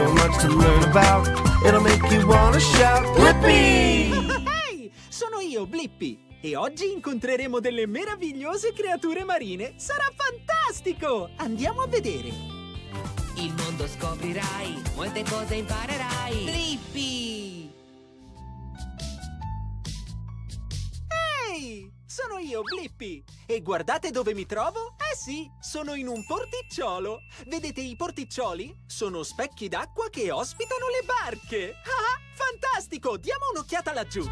so much to learn about. It'll make you wanna shout, Blippi! Ehi, sono io, Blippi. E oggi incontreremo delle meravigliose creature marine. Sarà fantastico! Andiamo a vedere. Il mondo scoprirai, molte cose imparerai. Blippi! Ehi, sono io, Blippi. E guardate dove mi trovo? Eh sì, sono in un porticciolo. Vedete i porticcioli? Sono specchi d'acqua che ospitano le barche. Ah, fantastico! Diamo un'occhiata laggiù.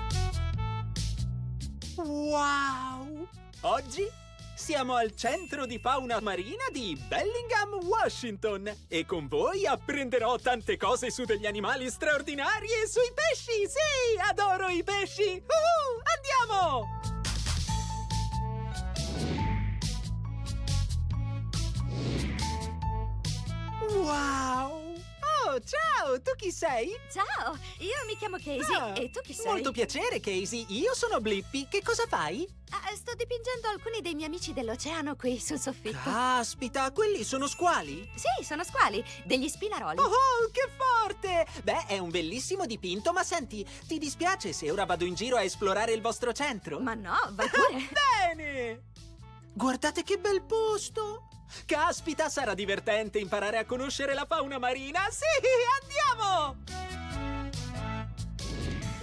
Wow! Oggi siamo al centro di fauna marina di Bellingham, Washington e con voi apprenderò tante cose su degli animali straordinari e sui pesci! Sì, adoro i pesci! Uh, andiamo! Wow! Oh, ciao! Tu chi sei? Ciao, io mi chiamo Casey Ah, e tu chi sei? Molto piacere, Casey. Io sono Blippi. Che cosa fai? Ah, sto dipingendo alcuni dei miei amici dell'oceano qui sul soffitto. Caspita, quelli sono squali? Sì, sono squali, degli spinaroli. Oh, oh, che forte! Beh, è un bellissimo dipinto, ma senti, ti dispiace se ora vado in giro a esplorare il vostro centro? Ma no, vai pure. Bene! Guardate che bel posto! Caspita, sarà divertente imparare a conoscere la fauna marina! Sì, andiamo!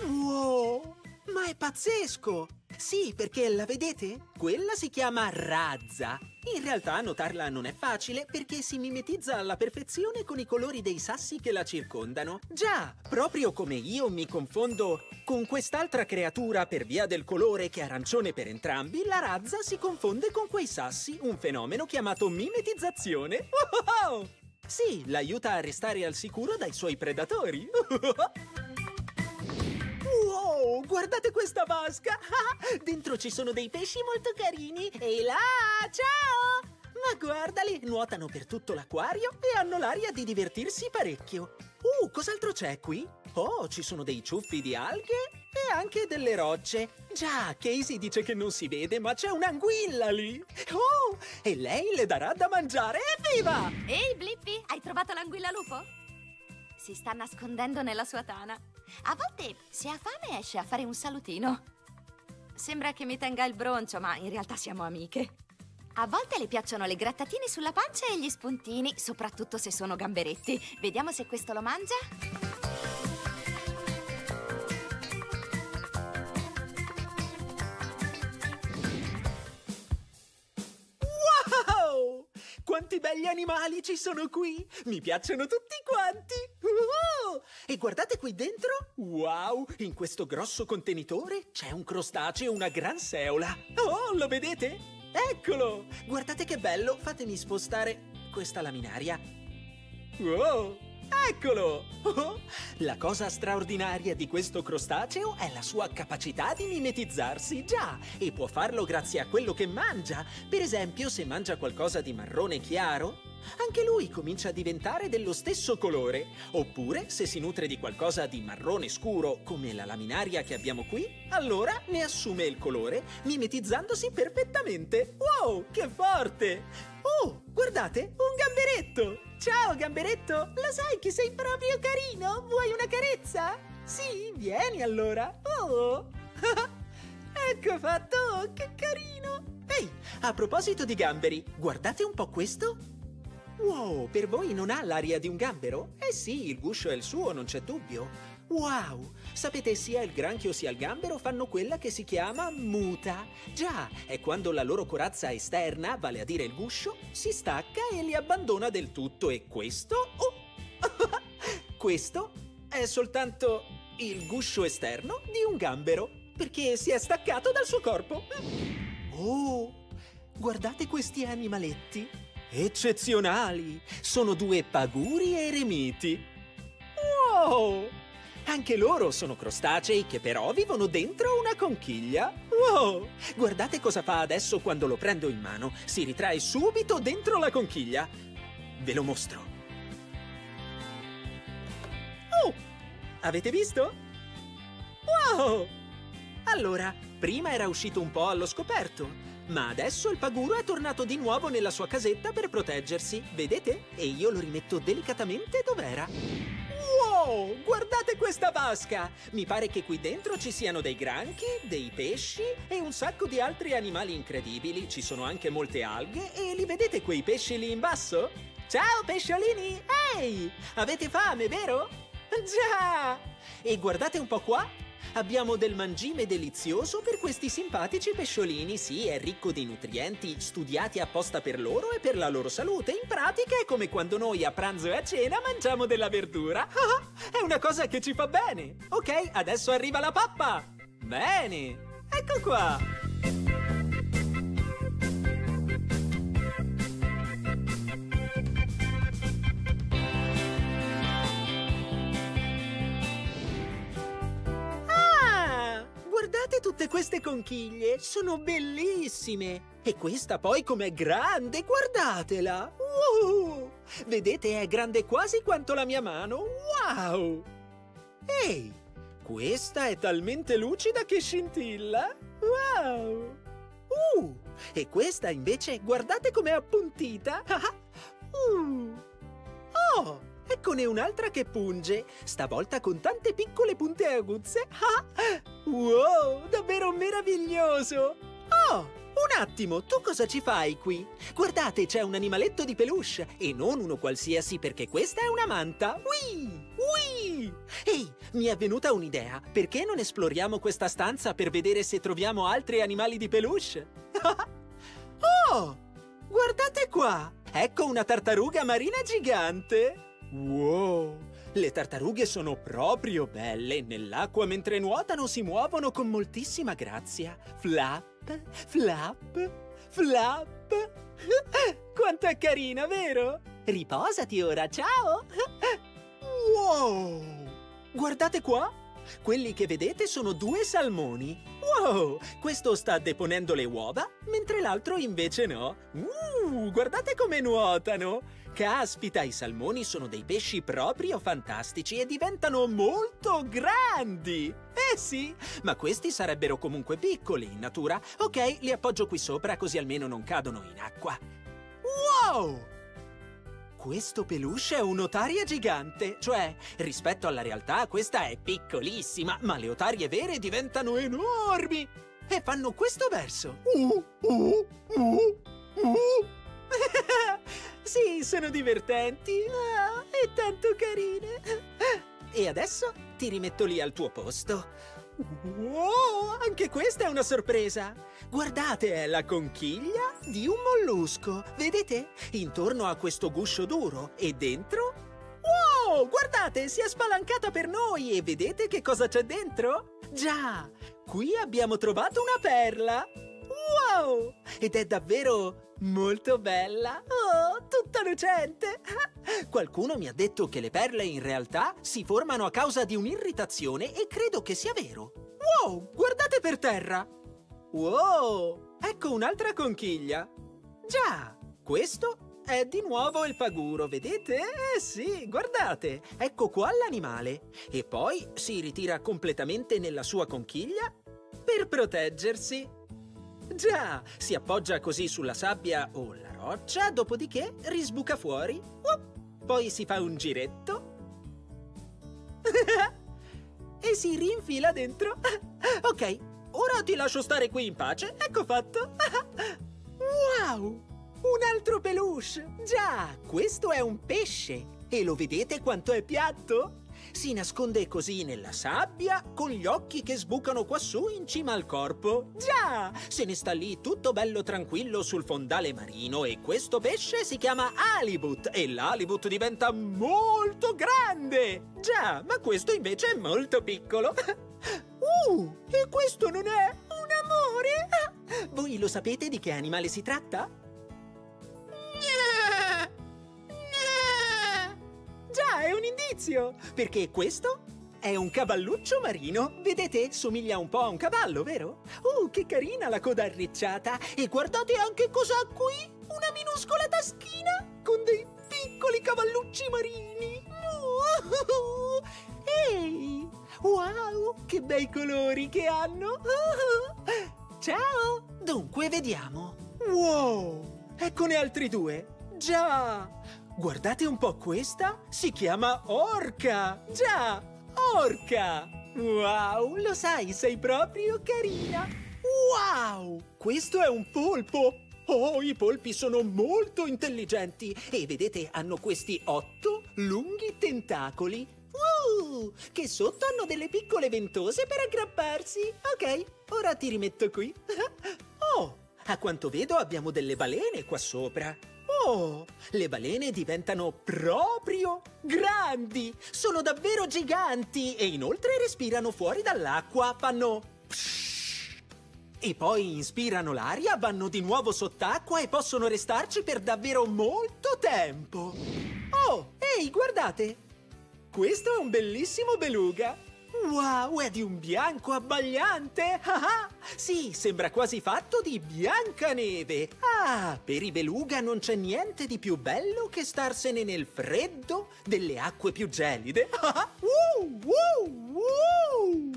Wow! Ma è pazzesco! Sì, perché la vedete? Quella si chiama razza. In realtà notarla non è facile perché si mimetizza alla perfezione con i colori dei sassi che la circondano. Già, proprio come io mi confondo con quest'altra creatura per via del colore che è arancione per entrambi, la razza si confonde con quei sassi, un fenomeno chiamato mimetizzazione. Wow! Sì, l'aiuta a restare al sicuro dai suoi predatori. Wow, guardate questa vasca! Dentro ci sono dei pesci molto carini. E là, ciao! Ma guardali, nuotano per tutto l'acquario e hanno l'aria di divertirsi parecchio. Uh, cos'altro c'è qui? Oh, ci sono dei ciuffi di alghe e anche delle rocce. Già, Casey dice che non si vede, ma c'è un'anguilla lì. Oh, e lei le darà da mangiare. Evviva! Ehi, Blippi, hai trovato l'anguilla lupo? Si sta nascondendo nella sua tana. A volte, se ha fame, esce a fare un salutino. Sembra che mi tenga il broncio, ma in realtà siamo amiche. A volte le piacciono le grattatine sulla pancia e gli spuntini, soprattutto se sono gamberetti. Vediamo se questo lo mangia. Quanti belli animali ci sono qui! Mi piacciono tutti quanti! Uh! E guardate qui dentro! Wow! In questo grosso contenitore c'è un crostaceo, una gran seola! Oh, lo vedete? Eccolo! Guardate che bello! Fatemi spostare questa laminaria. Wow! Eccolo! Oh, La cosa straordinaria di questo crostaceo è la sua capacità di mimetizzarsi, già, e può farlo grazie a quello che mangia. Per esempio, se mangia qualcosa di marrone chiaro, anche lui comincia a diventare dello stesso colore. Oppure, se si nutre di qualcosa di marrone scuro, come la laminaria che abbiamo qui, allora ne assume il colore, mimetizzandosi perfettamente. Wow, che forte! Oh, guardate, un gamberetto! Ciao, gamberetto! Lo sai che sei proprio carino? Vuoi una carezza? Sì, vieni allora! Oh! ecco fatto! Che carino! Ehi, a proposito di gamberi, guardate un po' questo! Wow, per voi non ha l'aria di un gambero? Eh sì, il guscio è il suo, non c'è dubbio. Wow! Sapete, sia il granchio sia il gambero fanno quella che si chiama muta. Già, è quando la loro corazza esterna, vale a dire il guscio, si stacca e li abbandona del tutto e questo... Oh! questo è soltanto il guscio esterno di un gambero, perché si è staccato dal suo corpo. Oh! Guardate questi animaletti! Eccezionali! Sono due paguri eremiti. Wow! Anche loro sono crostacei che però vivono dentro una conchiglia. Wow! Guardate cosa fa adesso quando lo prendo in mano. Si ritrae subito dentro la conchiglia. Ve lo mostro. Oh! Avete visto? Wow! Allora, prima era uscito un po' allo scoperto, Ma adesso il paguro è tornato di nuovo nella sua casetta per proteggersi, vedete? E io lo rimetto delicatamente dov'era. Wow! Guardate questa vasca! Mi pare che qui dentro ci siano dei granchi, dei pesci e un sacco di altri animali incredibili. Ci sono anche molte alghe e li vedete quei pesci lì in basso? Ciao pesciolini! Ehi! Avete fame, vero? Già! E guardate un po' qua! Abbiamo del mangime delizioso per questi simpatici pesciolini. Sì, è ricco di nutrienti studiati apposta per loro e per la loro salute. In pratica è come quando noi a pranzo e a cena mangiamo della verdura. è una cosa che ci fa bene. Ok, adesso arriva la pappa. Bene, ecco qua. Guardate tutte queste conchiglie, sono bellissime! E questa poi com'è grande, guardatela! Uh! Vedete, è grande quasi quanto la mia mano! Wow! Ehi, questa è talmente lucida che scintilla! Wow! Uh! E questa invece, guardate com'è appuntita! uh! Oh! Eccone un'altra che punge, stavolta con tante piccole punte aguzze. Ah! Wow, davvero meraviglioso! Oh, un attimo, tu cosa ci fai qui? Guardate, c'è un animaletto di peluche e non uno qualsiasi perché questa è una manta. Ui! Ui! Ehi, mi è venuta un'idea. Perché non esploriamo questa stanza per vedere se troviamo altri animali di peluche? oh! Guardate qua! Ecco una tartaruga marina gigante! Wow! Le tartarughe sono proprio belle. Nell'acqua mentre nuotano si muovono con moltissima grazia. Flap, flap, flap. Quanto è carina, vero? Riposati ora, ciao! Wow! Guardate qua! Quelli che vedete sono due salmoni. Wow! Questo sta deponendo le uova, mentre l'altro invece no. Uh, guardate come nuotano! Caspita, i salmoni sono dei pesci proprio fantastici e diventano molto grandi! Eh sì, ma questi sarebbero comunque piccoli in natura. Ok, li appoggio qui sopra così almeno non cadono in acqua. Wow! Questo peluche è un'otaria gigante, cioè, rispetto alla realtà questa è piccolissima, ma le otarie vere diventano enormi e fanno questo verso. Uh, uh, uh, uh. sì, sono divertenti ah, e tanto carine. E adesso ti rimetto lì al tuo posto. Wow, anche questa è una sorpresa! Guardate, è la conchiglia di un mollusco. Vedete? Intorno a questo guscio duro e dentro... Wow, guardate, si è spalancata per noi e vedete che cosa c'è dentro? Già, qui abbiamo trovato una perla! Wow! Ed è davvero molto bella! Oh, tutta lucente! Qualcuno mi ha detto che le perle in realtà si formano a causa di un'irritazione e credo che sia vero. Wow! Guardate per terra! Wow! Ecco un'altra conchiglia! Già! Questo è di nuovo il paguro, vedete? Eh sì, guardate! Ecco qua l'animale. E poi si ritira completamente nella sua conchiglia per proteggersi. Già, si appoggia così sulla sabbia o la roccia, dopodiché risbuca fuori, uh, poi si fa un giretto e si rinfila dentro. ok, ora ti lascio stare qui in pace, ecco fatto. wow, un altro peluche! Già, questo è un pesce e lo vedete quanto è piatto? Si nasconde così nella sabbia, con gli occhi che sbucano quassù in cima al corpo. Già! Se ne sta lì tutto bello tranquillo sul fondale marino e questo pesce si chiama Alibut e l'Alibut diventa molto grande! Già, ma questo invece è molto piccolo. Uh, e questo non è un amore? Voi lo sapete di che animale si tratta? È un indizio! Perché questo è un cavalluccio marino. Vedete? Somiglia un po' a un cavallo, vero? Oh, che carina la coda arricciata! E guardate anche cos'ha qui! Una minuscola taschina con dei piccoli cavallucci marini! Oh, Ehi! Wow, che bei colori che hanno! Oh, ciao! Dunque, vediamo. Wow! Eccone altri due. Già! Guardate un po' questa. Si chiama Orca. Già! Orca! Wow! Lo sai, sei proprio carina. Wow! Questo è un polpo. Oh, i polpi sono molto intelligenti e vedete hanno questi otto lunghi tentacoli uh, che sotto hanno delle piccole ventose per aggrapparsi. Ok, ora ti rimetto qui. Oh, a quanto vedo abbiamo delle balene qua sopra. Oh, le balene diventano proprio grandi. Sono davvero giganti e inoltre respirano fuori dall'acqua. Fanno... E poi inspirano l'aria, vanno di nuovo sott'acqua e possono restarci per davvero molto tempo. Oh, ehi, guardate! Questo è un bellissimo beluga. Wow, è di un bianco abbagliante! Ah, ah, sì, sembra quasi fatto di bianca neve. Ah, per i beluga non c'è niente di più bello che starsene nel freddo delle acque più gelide. Ah, uh, uh, uh.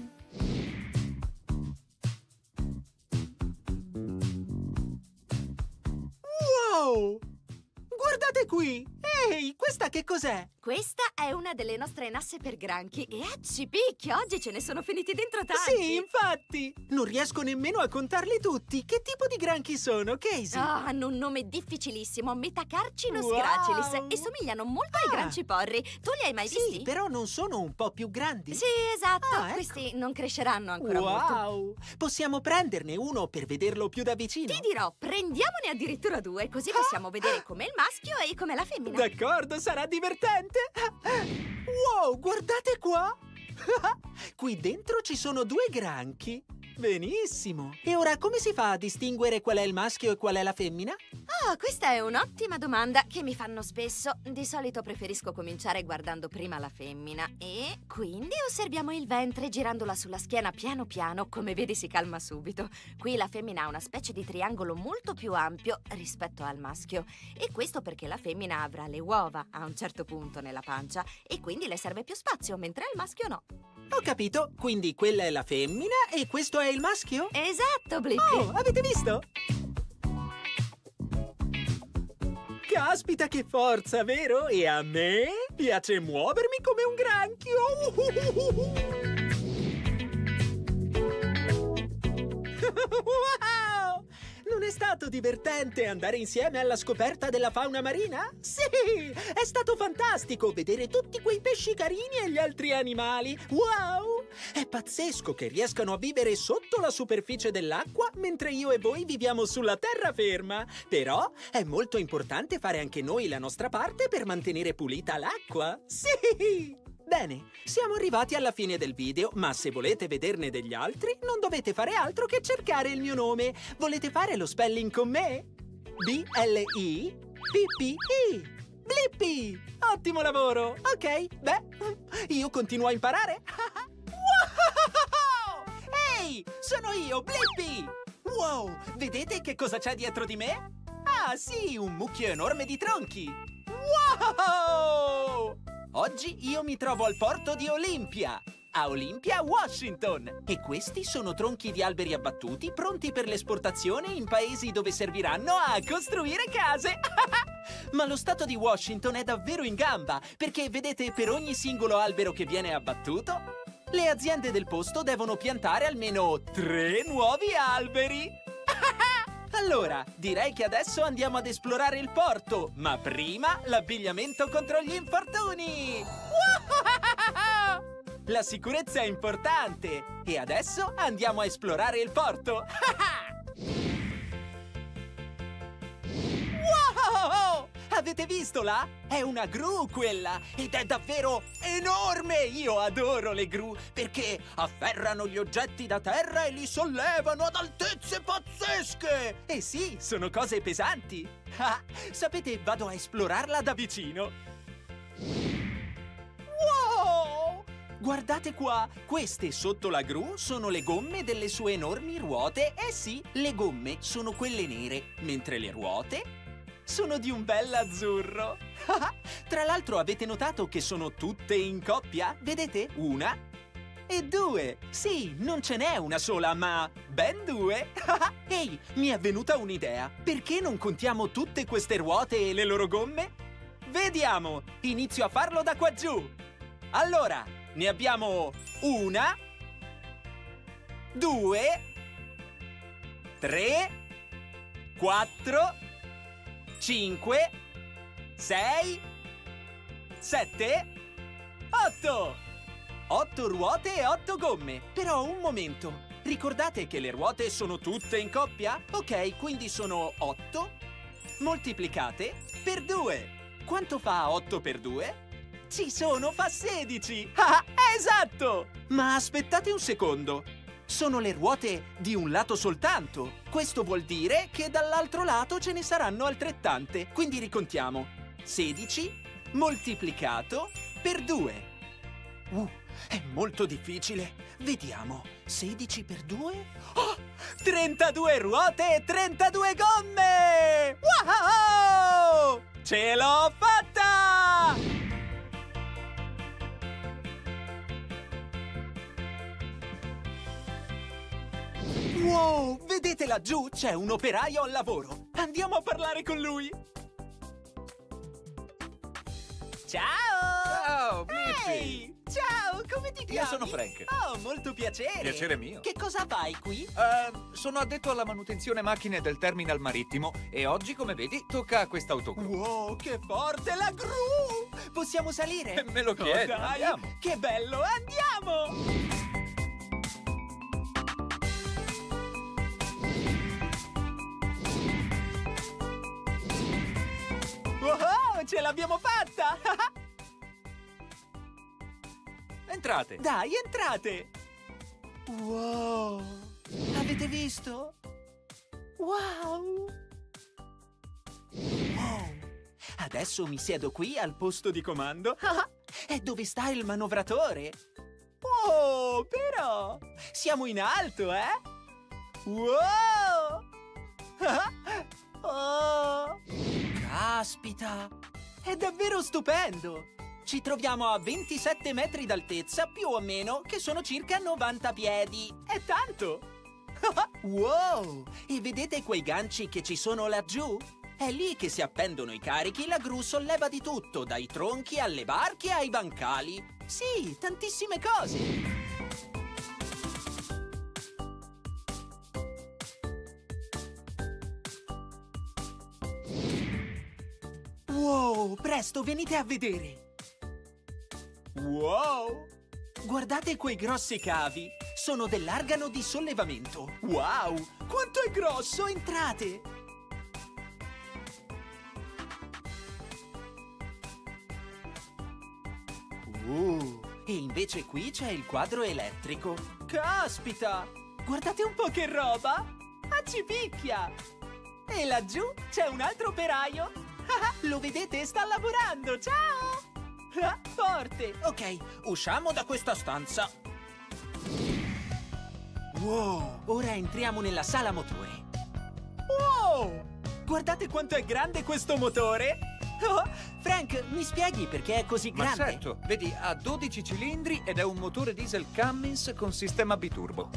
Wow! Guardate qui! Ehi, questa che cos'è? Questa è una delle nostre nasse per granchi e acci picchio, oggi ce ne sono finiti dentro tanti. Sì, infatti! Non riesco nemmeno a contarli tutti. Che tipo di granchi sono, Casey? Oh, hanno un nome difficilissimo, Metacarcinus Wow. gracilis e somigliano molto ai Ah. granci porri. Tu li hai mai sì, però non sono un po' più grandi? Sì, esatto. Ah, ecco. Questi non cresceranno ancora molto. Wow! Possiamo prenderne uno per vederlo più da vicino? Ti dirò, prendiamone addirittura due, così possiamo vedere com'è il maschio e com'è la femmina. D'accordo, sarà divertente! Wow, guardate qua! Qui dentro ci sono due granchi. Benissimo! E ora come si fa a distinguere qual è il maschio e qual è la femmina? Ah, questa è un'ottima domanda che mi fanno spesso. Di solito preferisco cominciare guardando prima la femmina e quindi osserviamo il ventre girandola sulla schiena piano piano, come vedi si calma subito. Qui la femmina ha una specie di triangolo molto più ampio rispetto al maschio e questo perché la femmina avrà le uova a un certo punto nella pancia e quindi le serve più spazio, mentre al maschio no. Ho capito, quindi quella è la femmina e questo è il maschio? Esatto, Blippi. Oh, avete visto? Caspita che forza, vero? E a me piace muovermi come un granchio. Non è stato divertente andare insieme alla scoperta della fauna marina? Sì! È stato fantastico vedere tutti quei pesci carini e gli altri animali. Wow! È pazzesco che riescano a vivere sotto la superficie dell'acqua mentre io e voi viviamo sulla terraferma. Però è molto importante fare anche noi la nostra parte per mantenere pulita l'acqua. Sì! Bene, siamo arrivati alla fine del video, ma se volete vederne degli altri, non dovete fare altro che cercare il mio nome. Volete fare lo spelling con me? B-L-I P-P-I Blippi! Ottimo lavoro! Ok, beh, io continuo a imparare. Ehi, sono io, Blippi! Wow, vedete che cosa c'è dietro di me? Ah, sì, un mucchio enorme di tronchi! Wow! Oggi io mi trovo al porto di Olympia, a Olympia, Washington. E questi sono tronchi di alberi abbattuti pronti per l'esportazione in paesi dove serviranno a costruire case. Ma lo stato di Washington è davvero in gamba, perché vedete, per ogni singolo albero che viene abbattuto, le aziende del posto devono piantare almeno tre nuovi alberi. Allora, direi che adesso andiamo ad esplorare il porto, ma prima l'abbigliamento contro gli infortuni! La sicurezza è importante e adesso andiamo a esplorare il porto! wow! Avete visto là? È una gru quella ed è davvero enorme! Io adoro le gru perché afferrano gli oggetti da terra e li sollevano ad altezze pazzesche! E sì, sono cose pesanti! Ah, sapete, vado a esplorarla da vicino! Wow! Guardate qua, queste sotto la gru sono le gomme delle sue enormi ruote. Eh sì, le gomme sono quelle nere, mentre le ruote sono di un bel azzurro. Tra l'altro avete notato che sono tutte in coppia? Vedete? Una, e due. Sì, non ce n'è una sola, ma ben due. Ehi, mi è venuta un'idea. Perché non contiamo tutte queste ruote e le loro gomme? Vediamo. Inizio a farlo da qua giù. Allora, ne abbiamo una, due, tre, quattro, cinque, sei, sette, otto. Otto ruote e otto gomme. Però un momento. Ricordate che le ruote sono tutte in coppia? Ok, quindi sono otto moltiplicate per due. Quanto fa 8 per 2? Ci sono, fa 16! Ah, esatto! Ma aspettate un secondo. Sono le ruote di un lato soltanto. Questo vuol dire che dall'altro lato ce ne saranno altrettante. Quindi ricontiamo. 16 moltiplicato per 2. Uh, è molto difficile. Vediamo. 16 per 2? Oh, 32 ruote e 32 gomme! Wow! Ce l'ho fatta! Wow, vedete laggiù? C'è un operaio al lavoro. Andiamo a parlare con lui. Ciao! Ciao, Blippi! Ehi! Ciao, come ti chiami? Io sono Frank. Oh, molto piacere. Piacere mio. Che cosa fai qui? Eh, sono addetto alla manutenzione macchine del terminal marittimo e oggi, come vedi, tocca a quest'autogru. Wow, che forte la gru! Possiamo salire? Me lo chiedi, Oh, dai, andiamo. Che bello, andiamo! Ce l'abbiamo fatta! Entrate. Dai, entrate! Wow! Avete visto? Wow! Wow! Adesso mi siedo qui al posto di comando. E dove sta il manovratore? Oh, però! Siamo in alto, eh? Wow! Oh! Caspita! È davvero stupendo! Ci troviamo a 27 metri d'altezza, più o meno, che sono circa 90 piedi. È tanto! wow! E vedete quei ganci che ci sono laggiù? È lì che si appendono i carichi, la gru solleva di tutto, dai tronchi alle barche ai bancali. Sì, tantissime cose! Presto, venite a vedere! Wow! Guardate quei grossi cavi! Sono dell'argano di sollevamento! Wow! Quanto è grosso! Entrate! Uh, e invece qui c'è il quadro elettrico! Caspita! Guardate un po' che roba! Ah, ci picchia! E laggiù c'è un altro operaio! Ah, Lo vedete? Sta lavorando! Ciao! Ah, Forte! Ok, usciamo da questa stanza. Wow! Ora entriamo nella sala motore. Wow! Guardate quanto è grande questo motore! Oh, Frank, mi spieghi perché è così Ma grande? certo, vedi, ha 12 cilindri ed è un motore diesel Cummins con sistema biturbo.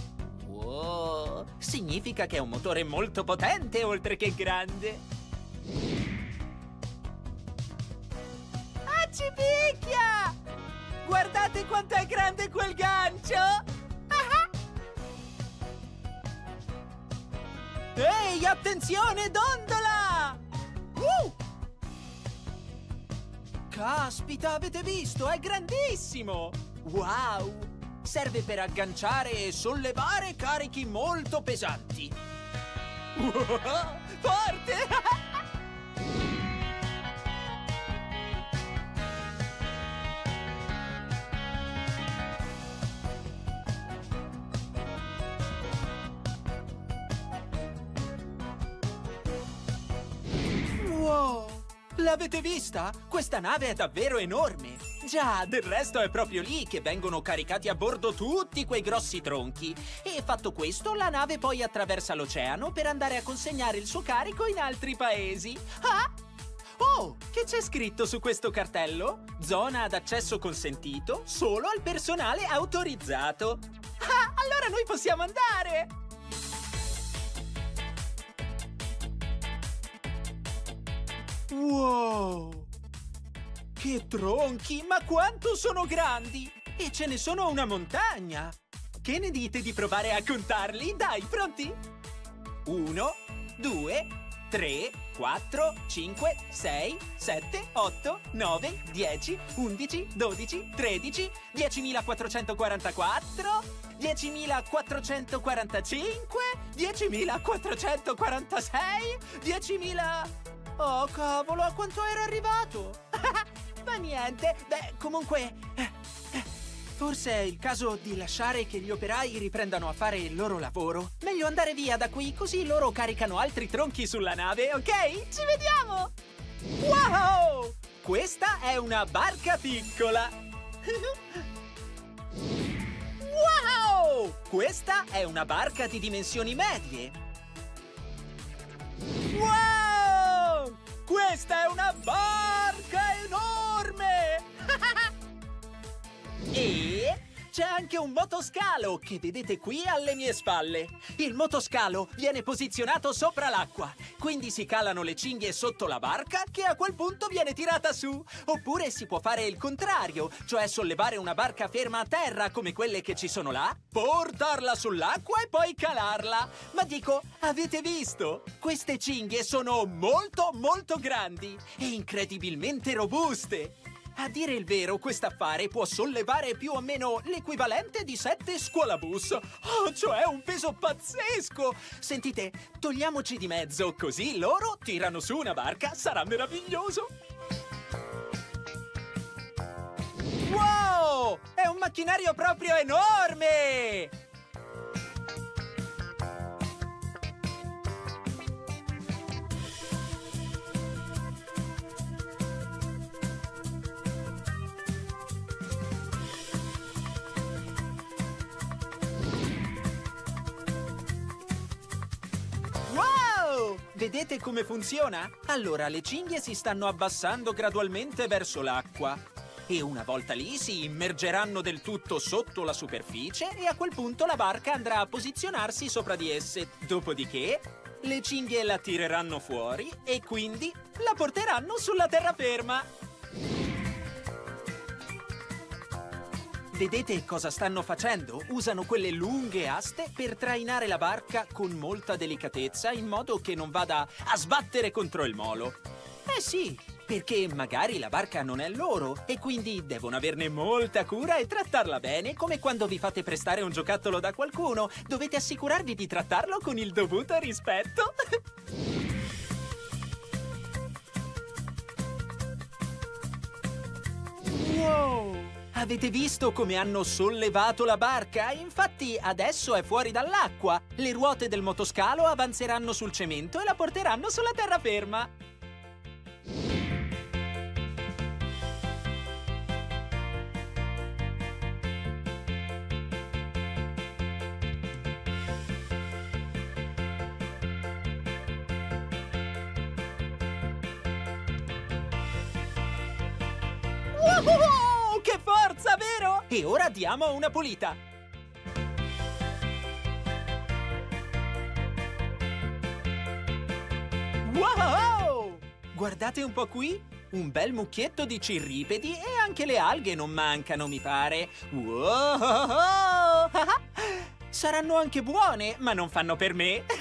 Wow! Significa che è un motore molto potente oltre che grande. Ci picchia! Guardate quanto è grande quel gancio! Ah! Ehi, attenzione, dondola! Uh! Caspita, avete visto? È grandissimo! Wow! Serve per agganciare e sollevare carichi molto pesanti. Wow, Forte! L'avete vista? Questa nave è davvero enorme! Già, del resto è proprio lì che vengono caricati a bordo tutti quei grossi tronchi. E fatto questo, la nave poi attraversa l'oceano per andare a consegnare il suo carico in altri paesi. Ah! Oh, che c'è scritto su questo cartello? Zona ad accesso consentito solo al personale autorizzato. Ah, allora noi possiamo andare! Wow! Che tronchi, ma quanto sono grandi! E ce ne sono una montagna! Che ne dite di provare a contarli? Dai, pronti? Uno, due, tre, quattro, cinque, sei, sette, otto, nove, dieci, undici, dodici, tredici, diecimilaquattrocentoquarantaquattro, diecimilaquattrocentoquarantacinque, diecimilaquattrocentoquarantasei, diecimila... Oh, cavolo, a quanto ero arrivato? Ma niente, beh, comunque... eh, eh, Forse è il caso di lasciare che gli operai riprendano a fare il loro lavoro. Meglio andare via da qui, così loro caricano altri tronchi sulla nave, ok? Ci vediamo! Wow! Questa è una barca piccola! wow! Questa è una barca di dimensioni medie! Wow! Questa è una barca enorme! E c'è anche un motoscalo che vedete qui alle mie spalle. Il motoscalo viene posizionato sopra l'acqua, quindi si calano le cinghie sotto la barca che a quel punto viene tirata su. Oppure si può fare il contrario, cioè sollevare una barca ferma a terra come quelle che ci sono là, portarla sull'acqua e poi calarla. Ma dico, avete visto? Queste cinghie sono molto molto grandi e incredibilmente robuste. A dire il vero, quest'affare può sollevare più o meno l'equivalente di sette scuolabus. Oh, cioè un peso pazzesco! Sentite, togliamoci di mezzo, così loro tirano su una barca, sarà meraviglioso! Wow! È un macchinario proprio enorme! Vedete come funziona? Allora le cinghie si stanno abbassando gradualmente verso l'acqua. E una volta lì si immergeranno del tutto sotto la superficie e a quel punto la barca andrà a posizionarsi sopra di esse. Dopodiché le cinghie la tireranno fuori e quindi la porteranno sulla terraferma. Vedete cosa stanno facendo? Usano quelle lunghe aste per trainare la barca con molta delicatezza in modo che non vada a sbattere contro il molo. Eh sì, perché magari la barca non è loro e quindi devono averne molta cura e trattarla bene come quando vi fate prestare un giocattolo da qualcuno. Dovete assicurarvi di trattarlo con il dovuto rispetto. Wow! Avete visto come hanno sollevato la barca? Infatti adesso è fuori dall'acqua. Le ruote del motoscalo avanzeranno sul cemento e la porteranno sulla terraferma. Wow, che forza, vero? E ora diamo una pulita. Wow! Guardate un po' qui. Un bel mucchietto di cirripedi e anche le alghe non mancano, mi pare. Wow! Saranno anche buone, ma non fanno per me.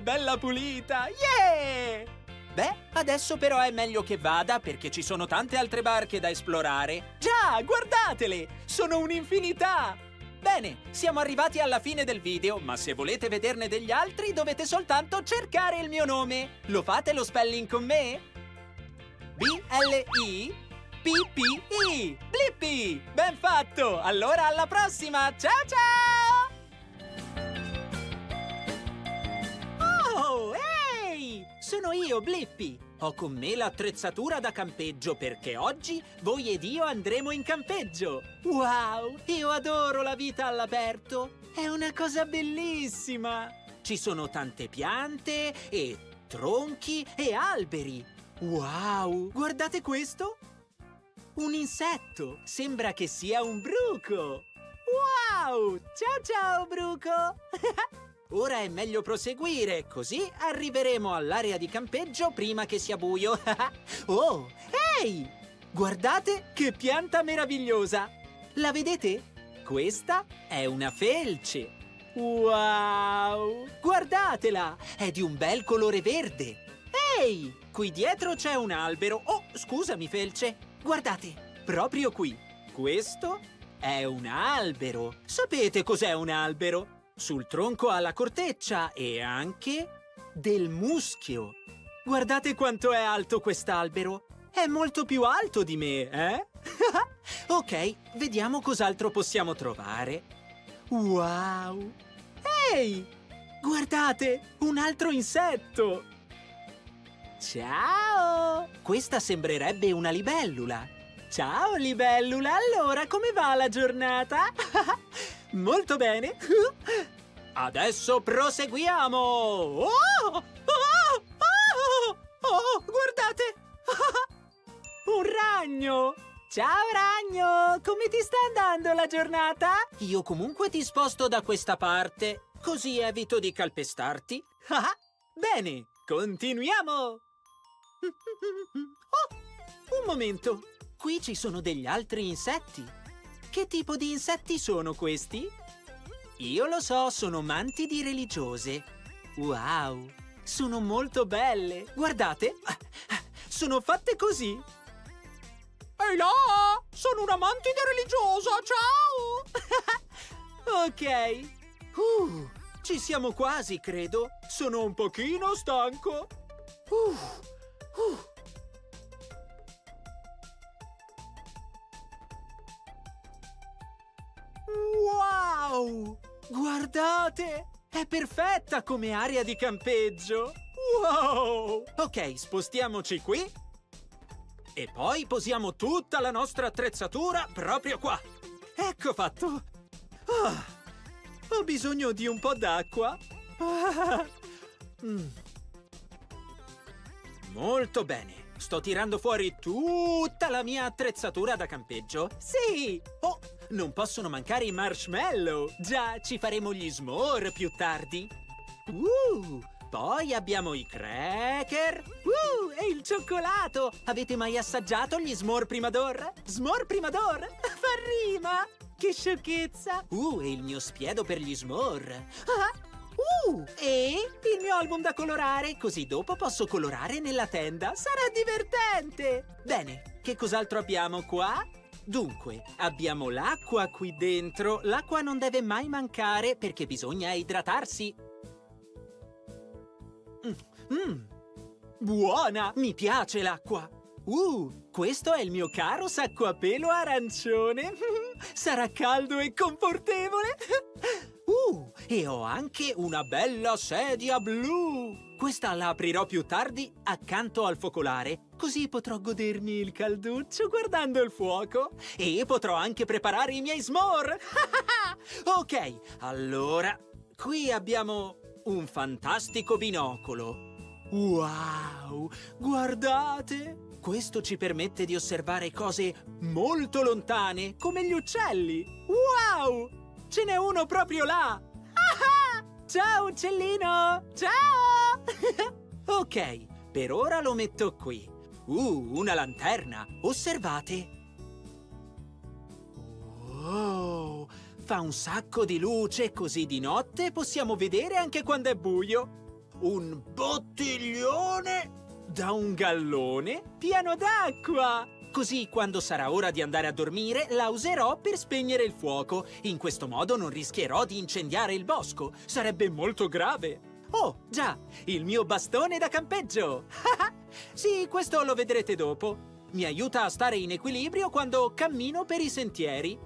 bella pulita! Yeah! Beh, adesso però è meglio che vada perché ci sono tante altre barche da esplorare. Già, guardatele! Sono un'infinità! Bene, siamo arrivati alla fine del video, ma se volete vederne degli altri dovete soltanto cercare il mio nome. Lo fate lo spelling con me? B-L-I P-P-I Blippi! Ben fatto! Allora alla prossima! Ciao ciao! Sono io, Blippi. Ho con me l'attrezzatura da campeggio perché oggi voi ed io andremo in campeggio. Wow, io adoro la vita all'aperto. È una cosa bellissima. Ci sono tante piante e tronchi e alberi. Wow, guardate questo. Un insetto. Sembra che sia un bruco. Wow! Ciao ciao, bruco! Ora è meglio proseguire, così arriveremo all'area di campeggio prima che sia buio. oh, ehi! Guardate che pianta meravigliosa! La vedete? Questa è una felce. Wow! Guardatela! È di un bel colore verde. Ehi! Qui dietro c'è un albero. Oh, scusami, felce. Guardate, proprio qui. Questo è un albero. Sapete cos'è un albero? Sul tronco ha la corteccia e anche del muschio. Guardate quanto è alto quest'albero. È molto più alto di me, eh? ok, vediamo cos'altro possiamo trovare. Wow! Ehi! Guardate, un altro insetto! Ciao! Questa sembrerebbe una libellula. Ciao, libellula! Allora, come va la giornata? Molto bene! Adesso proseguiamo! Oh! Oh! Oh! oh guardate! Un ragno! Ciao ragno! Come ti sta andando la giornata? Io comunque ti sposto da questa parte, così evito di calpestarti. Bene, continuiamo! Oh, un momento! Qui ci sono degli altri insetti. Che tipo di insetti sono questi? Io lo so, sono mantidi religiose. Wow! Sono molto belle! Guardate! Sono fatte così! Ehi là! Sono una mantide religiosa! Ciao! ok! Uh, ci siamo quasi, credo! Sono un pochino stanco! Uh, uh. Wow! Guardate! È perfetta come area di campeggio! Wow! Ok, spostiamoci qui. E poi posiamo tutta la nostra attrezzatura proprio qua. Ecco fatto! Ah, ho bisogno di un po' d'acqua. Ah, mm. Molto bene. Sto tirando fuori tutta la mia attrezzatura da campeggio. Sì! Oh, non possono mancare i marshmallow! Già, ci faremo gli s'more più tardi! Uh! Poi abbiamo i cracker! Uh! E il cioccolato! Avete mai assaggiato gli s'more prima d'ora? S'more prima d'ora? Fa rima! Che sciocchezza! Uh, e il mio spiedo per gli s'more! Ah! Uh! E il mio album da colorare, così dopo posso colorare nella tenda! Sarà divertente! Bene, che cos'altro abbiamo qua? Dunque, abbiamo l'acqua qui dentro. L'acqua non deve mai mancare perché bisogna idratarsi. Mm, mm. Buona! Mi piace l'acqua! Uh, questo è il mio caro sacco a pelo arancione. Sarà caldo e confortevole. Uh, e ho anche una bella sedia blu. Questa la aprirò più tardi accanto al focolare, così potrò godermi il calduccio guardando il fuoco e potrò anche preparare i miei s'more. ok, allora, qui abbiamo un fantastico binocolo. Wow, guardate! Questo ci permette di osservare cose molto lontane, come gli uccelli. Wow! Ce n'è uno proprio là! Ciao, uccellino! Ciao! ok, per ora lo metto qui. Uh, una lanterna! Osservate! Wow! Fa un sacco di luce, così di notte possiamo vedere anche quando è buio. Un bottiglione da un gallone pieno d'acqua! Così quando sarà ora di andare a dormire la userò per spegnere il fuoco. In questo modo non rischierò di incendiare il bosco. Sarebbe molto grave. Oh, già, il mio bastone da campeggio! sì, questo lo vedrete dopo. Mi aiuta a stare in equilibrio quando cammino per i sentieri.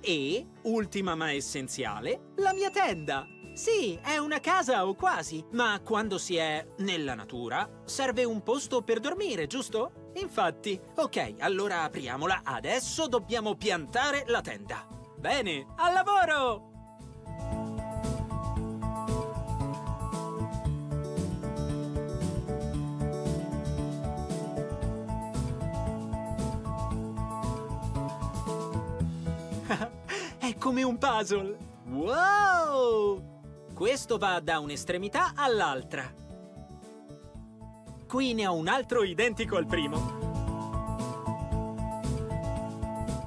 E, ultima ma essenziale, la mia tenda. Sì, è una casa o quasi, ma quando si è nella natura serve un posto per dormire, giusto? Infatti, ok, allora apriamola. Adesso dobbiamo piantare la tenda. Bene, al lavoro! Come un puzzle! Wow! Questo va da un'estremità all'altra. Qui ne ho un altro identico al primo.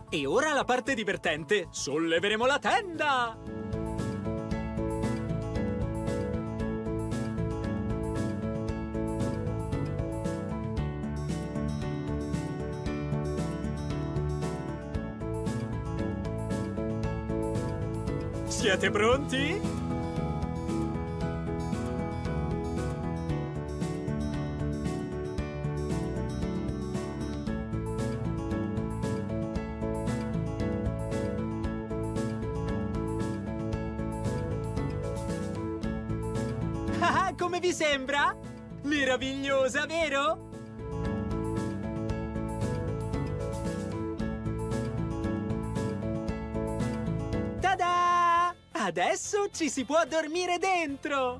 E ora la parte divertente. Solleveremo la tenda! Siete pronti? Ah, come vi sembra? Meravigliosa, vero? Adesso ci si può dormire dentro!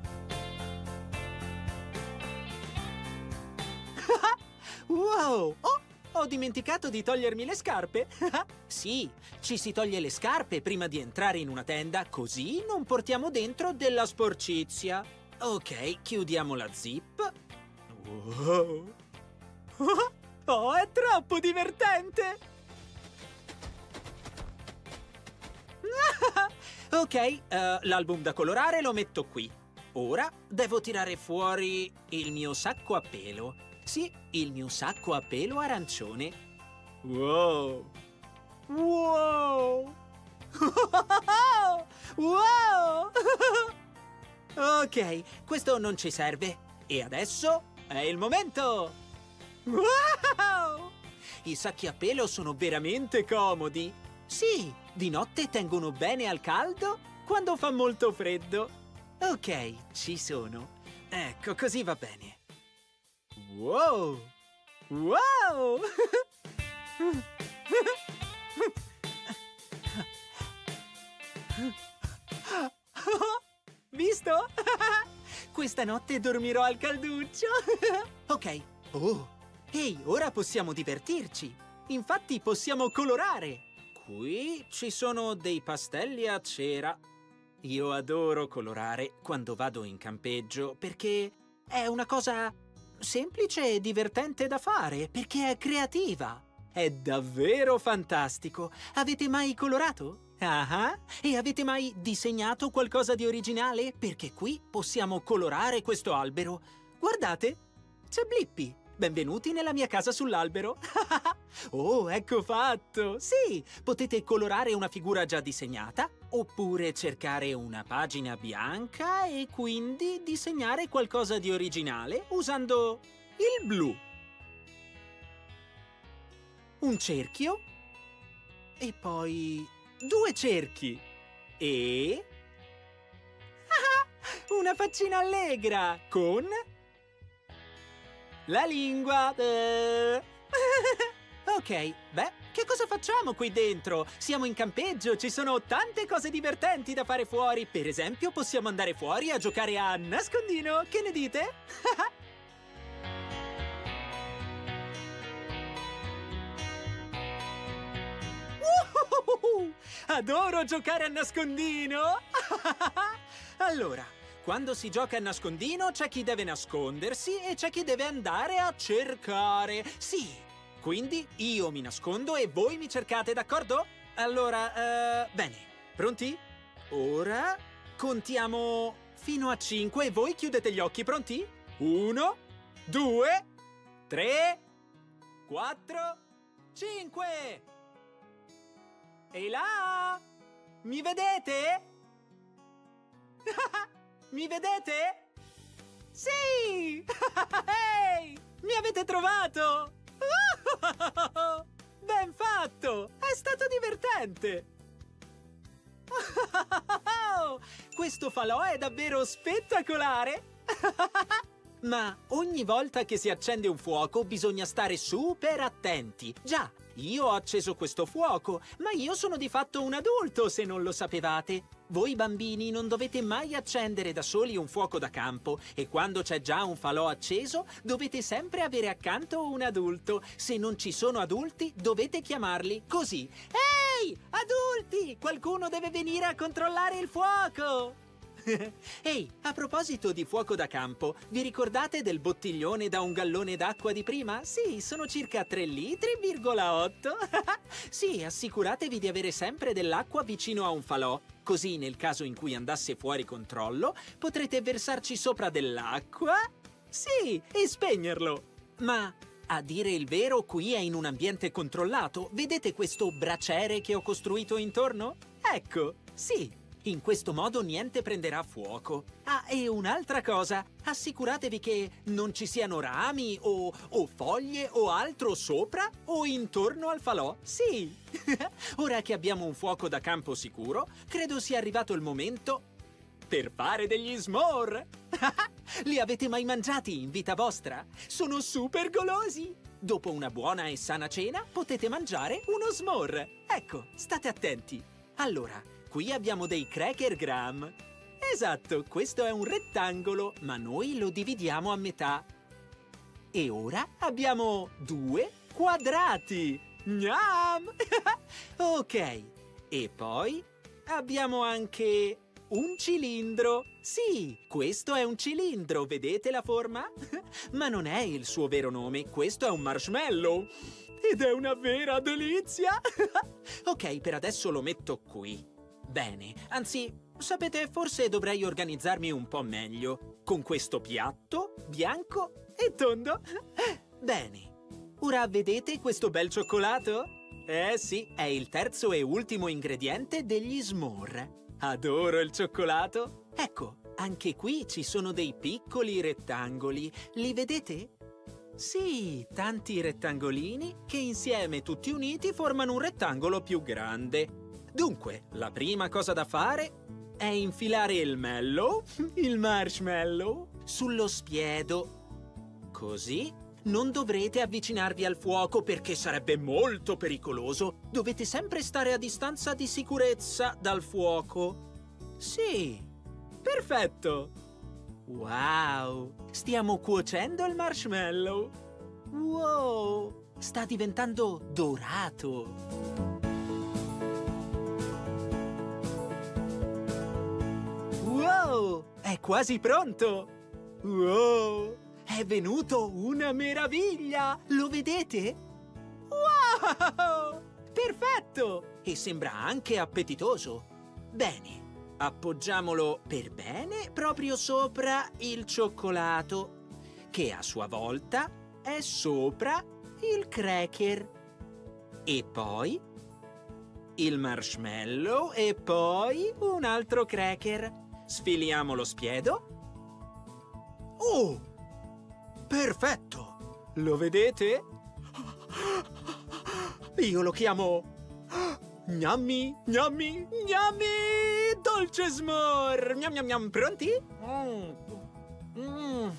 wow! Oh, ho dimenticato di togliermi le scarpe! sì, ci si toglie le scarpe prima di entrare in una tenda, così non portiamo dentro della sporcizia. Ok, chiudiamo la zip. Wow! Oh, è troppo divertente! Ok, eh, l'album da colorare lo metto qui. Ora devo tirare fuori il mio sacco a pelo. Sì, il mio sacco a pelo arancione. Wow! Wow! wow! ok, questo non ci serve. E adesso è il momento! Wow! I sacchi a pelo sono veramente comodi. Sì, di notte tengono bene al caldo quando fa molto freddo. Ok, ci sono. Ecco, così va bene. Wow! Wow! Visto? Questa notte dormirò al calduccio. ok. Oh. Ehi, ora possiamo divertirci. Infatti possiamo colorare. Qui ci sono dei pastelli a cera. Io adoro colorare quando vado in campeggio perché è una cosa semplice e divertente da fare, perché è creativa. È davvero fantastico. Avete mai colorato? Ah, e avete mai disegnato qualcosa di originale? Perché qui possiamo colorare questo albero. Guardate, c'è Blippi. Benvenuti nella mia casa sull'albero. oh, ecco fatto! Sì, potete colorare una figura già disegnata, oppure cercare una pagina bianca e quindi disegnare qualcosa di originale usando il blu. Un cerchio e poi due cerchi e... una faccina allegra con la lingua. Ok, beh, che cosa facciamo qui dentro? Siamo in campeggio, ci sono tante cose divertenti da fare fuori. Per esempio, possiamo andare fuori a giocare a nascondino. Che ne dite? Adoro giocare a nascondino! allora, quando si gioca a nascondino c'è chi deve nascondersi e c'è chi deve andare a cercare. Sì, quindi io mi nascondo e voi mi cercate, d'accordo? Allora, eh, bene, pronti? Ora contiamo fino a 5 e voi chiudete gli occhi, pronti? Uno, due, tre, quattro, cinque! E là? Mi vedete? Mi vedete? Sì! Ehi! Mi avete trovato! Ben fatto! È stato divertente! questo falò è davvero spettacolare! Ma ogni volta che si accende un fuoco bisogna stare super attenti. Già, io ho acceso questo fuoco, ma io sono di fatto un adulto, se non lo sapevate. Voi bambini non dovete mai accendere da soli un fuoco da campo e quando c'è già un falò acceso dovete sempre avere accanto un adulto. Se non ci sono adulti dovete chiamarli così. Ehi, adulti! Qualcuno deve venire a controllare il fuoco! Ehi, a proposito di fuoco da campo, vi ricordate del bottiglione da un gallone d'acqua di prima? Sì, sono circa 3 litri,8. sì, assicuratevi di avere sempre dell'acqua vicino a un falò. Così, nel caso in cui andasse fuori controllo, potrete versarci sopra dell'acqua. Sì, e spegnerlo. Ma a dire il vero, qui è in un ambiente controllato. Vedete questo braciere che ho costruito intorno? Ecco, sì, in questo modo niente prenderà fuoco. Ah, e un'altra cosa, assicuratevi che non ci siano rami o, o foglie o altro sopra o intorno al falò. Sì! Ora che abbiamo un fuoco da campo sicuro, credo sia arrivato il momento per fare degli s'more. Li avete mai mangiati in vita vostra? Sono super golosi! Dopo una buona e sana cena potete mangiare uno s'more. Ecco, state attenti. Allora, qui abbiamo dei cracker gram. Esatto, questo è un rettangolo, ma noi lo dividiamo a metà. E ora abbiamo due quadrati. Gnam! ok, e poi abbiamo anche un cilindro. Sì, questo è un cilindro, vedete la forma? ma non è il suo vero nome, questo è un marshmallow. Ed è una vera delizia! ok, per adesso lo metto qui. Bene, anzi, sapete, forse dovrei organizzarmi un po' meglio. Con questo piatto, bianco e tondo. Bene, ora vedete questo bel cioccolato? Eh sì, è il terzo e ultimo ingrediente degli s'more. Adoro il cioccolato. Ecco, anche qui ci sono dei piccoli rettangoli. Li vedete? Sì, tanti rettangolini che insieme tutti uniti formano un rettangolo più grande. Dunque, la prima cosa da fare è infilare il mellow, il marshmallow, sullo spiedo. Così non dovrete avvicinarvi al fuoco perché sarebbe molto pericoloso. Dovete sempre stare a distanza di sicurezza dal fuoco. Sì, perfetto. Wow, stiamo cuocendo il marshmallow. Wow, sta diventando dorato. Wow! È quasi pronto! Wow! È venuto una meraviglia! Lo vedete? Wow! Perfetto! E sembra anche appetitoso. Bene, appoggiamolo per bene proprio sopra il cioccolato, che a sua volta è sopra il cracker. E poi il marshmallow e poi un altro cracker. Sfiliamo lo spiedo. Oh! Perfetto! Lo vedete? Io lo chiamo... Gnammi, gnammi, gnammi! Dolce s'more! Gnam gnam gnam, pronti? Mm. Mm.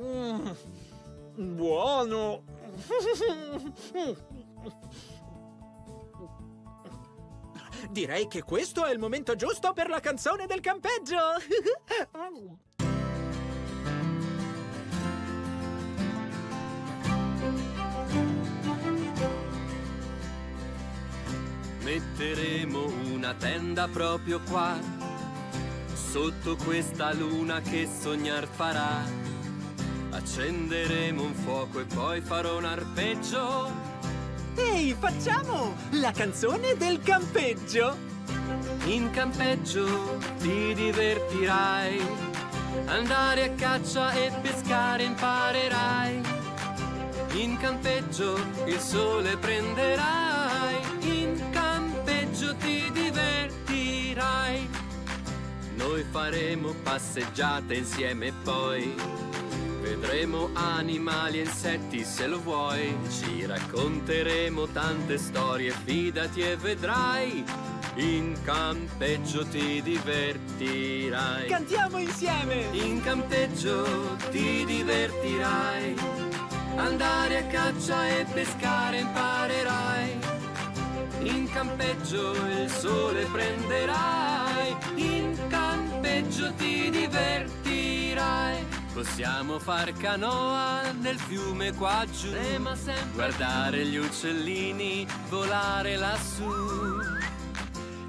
Mm. Buono! Direi che questo è il momento giusto per la canzone del campeggio! Metteremo una tenda proprio qua, sotto questa luna che sognar farà. Accenderemo un fuoco e poi farò un arpeggio Ehi, facciamo la canzone del campeggio! In campeggio ti divertirai, andare a caccia e pescare imparerai. In campeggio il sole prenderai, in campeggio ti divertirai. Noi faremo passeggiate insieme poi Vedremo animali e insetti se lo vuoi, ci racconteremo tante storie, fidati e vedrai. In campeggio ti divertirai. Cantiamo insieme! In campeggio ti divertirai. Andare a caccia e pescare imparerai. In campeggio il sole prenderai. In campeggio ti divertirai. Possiamo far canoa nel fiume qua giù. Guardare gli uccellini volare lassù.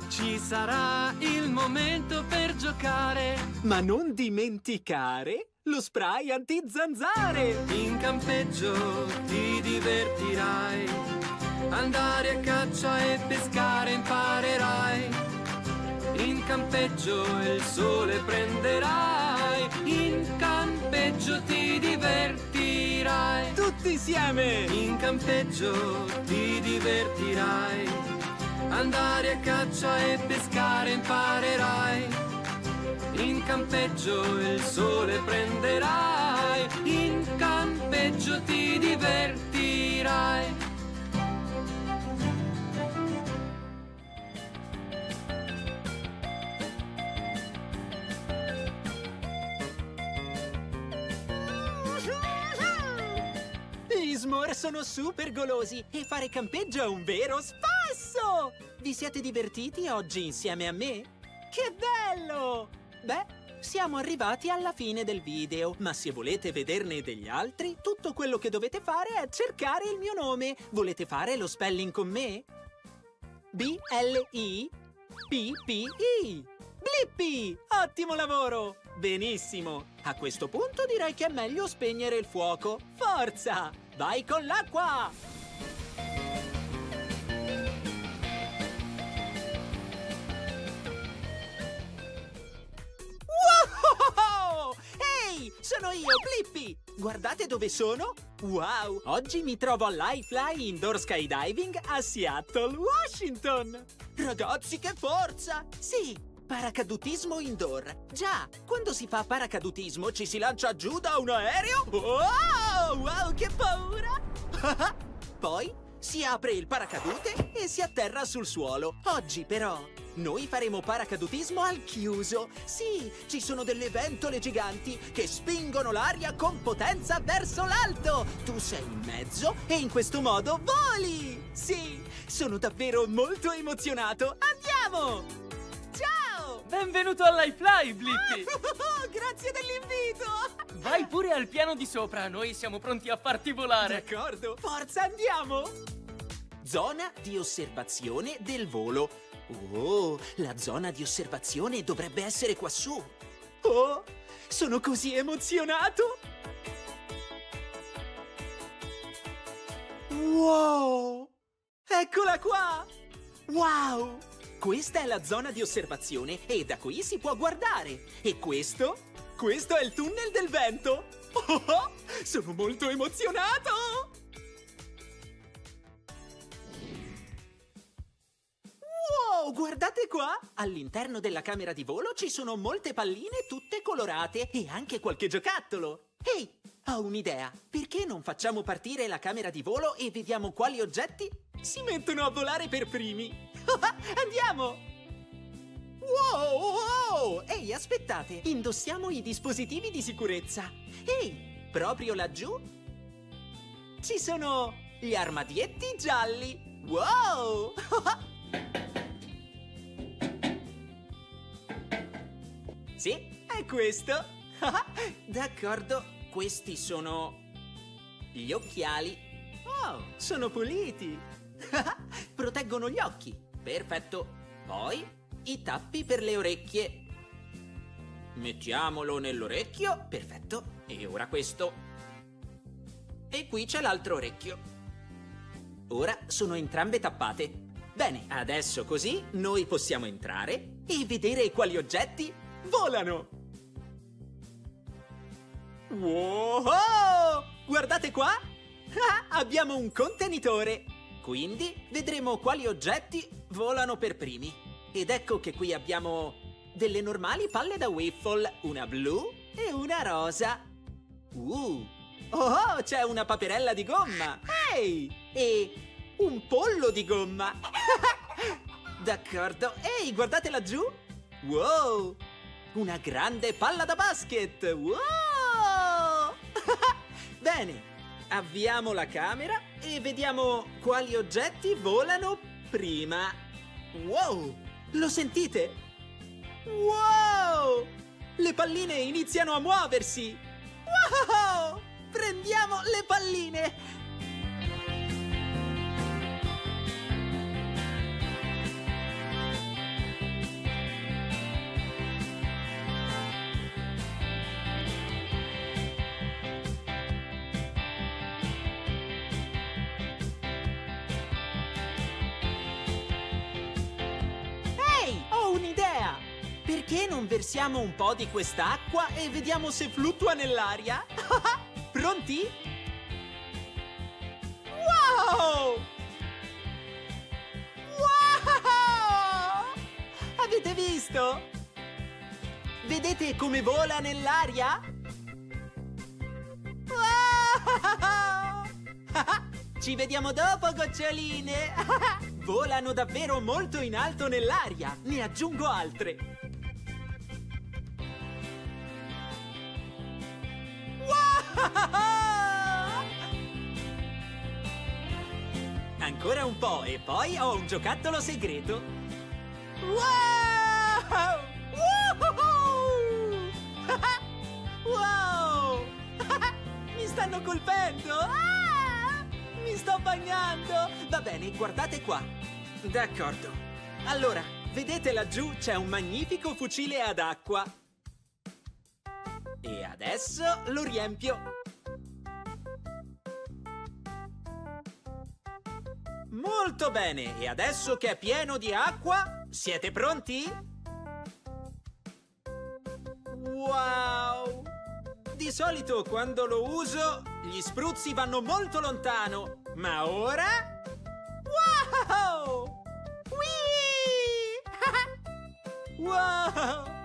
Ci sarà il momento per giocare. Ma non dimenticare lo spray anti-zanzare! In campeggio ti divertirai. Andare a caccia e pescare imparerai. In campeggio il sole prenderai. In campeggio ti divertirai. Tutti insieme! In campeggio ti divertirai. Andare a caccia e pescare imparerai. In campeggio il sole prenderai. In campeggio sono super golosi e fare campeggio è un vero spasso! Vi siete divertiti oggi insieme a me? Che bello! Beh, siamo arrivati alla fine del video, ma se volete vederne degli altri, tutto quello che dovete fare è cercare il mio nome. Volete fare lo spelling con me? B-L-I-P-P-I Blippi! Ottimo lavoro! Benissimo! A questo punto direi che è meglio spegnere il fuoco. Forza! Vai con l'acqua! Ehi, sono io, Blippi! Guardate dove sono? Wow! Oggi mi trovo all'Highfly Indoor Skydiving a Seattle, Washington! Ragazzi, che forza! Sì, paracadutismo indoor. Già, quando si fa paracadutismo ci si lancia giù da un aereo? Wow! Wow, che paura! Poi si apre il paracadute e si atterra sul suolo. Oggi però noi faremo paracadutismo al chiuso. Sì, ci sono delle ventole giganti che spingono l'aria con potenza verso l'alto. Tu sei in mezzo e in questo modo voli. Sì, sono davvero molto emozionato. Andiamo! Ciao! Benvenuto all'Highfly, Blippi! Grazie dell'invito! Vai pure al piano di sopra, noi siamo pronti a farti volare! D'accordo, forza andiamo! Zona di osservazione del volo. Oh, la zona di osservazione dovrebbe essere quassù. Oh, sono così emozionato! Wow! Eccola qua! Wow! Questa è la zona di osservazione e da qui si può guardare. E questo? Questo è il tunnel del vento. Oh, oh, sono molto emozionato! Wow, guardate qua! All'interno della camera di volo ci sono molte palline tutte colorate e anche qualche giocattolo. Ehi, ho un'idea. Perché non facciamo partire la camera di volo e vediamo quali oggetti si mettono a volare per primi? Andiamo! Wow, wow! Ehi, aspettate! Indossiamo i dispositivi di sicurezza. Ehi, proprio laggiù ci sono gli armadietti gialli. Wow! sì, è questo. D'accordo, questi sono gli occhiali. Oh, sono puliti. Proteggono gli occhi. Perfetto. Poi i tappi per le orecchie. Mettiamolo nell'orecchio. Perfetto. E ora questo. E qui c'è l'altro orecchio. Ora sono entrambe tappate. Bene, adesso così noi possiamo entrare e vedere quali oggetti volano. Wow! Guardate qua! Ah, abbiamo un contenitore. Quindi vedremo quali oggetti volano per primi. Ed ecco che qui abbiamo delle normali palle da wiffle, una blu e una rosa. Uh! Oh, c'è una paperella di gomma! Ehi! E un pollo di gomma! D'accordo. Ehi, guardate laggiù. Wow! Una grande palla da basket. Wow! Bene, avviamo la camera e vediamo quali oggetti volano prima. Wow! Lo sentite? Wow! Le palline iniziano a muoversi. Wow! Prendiamo le palline. Perché non versiamo un po' di quest'acqua e vediamo se fluttua nell'aria? Pronti? Wow! Wow! Avete visto? Vedete come vola nell'aria? Wow! Ci vediamo dopo, goccioline! Volano davvero molto in alto nell'aria. Ne aggiungo altre. Poi ho un giocattolo segreto. Wow! Wow! Mi stanno colpendo! Ah! Mi sto bagnando! Va bene, guardate qua. D'accordo. Allora, vedete laggiù c'è un magnifico fucile ad acqua. E adesso lo riempio. Molto bene, e adesso che è pieno di acqua, siete pronti? Wow! Di solito quando lo uso, gli spruzzi vanno molto lontano, ma ora... Wow! Whee! wow!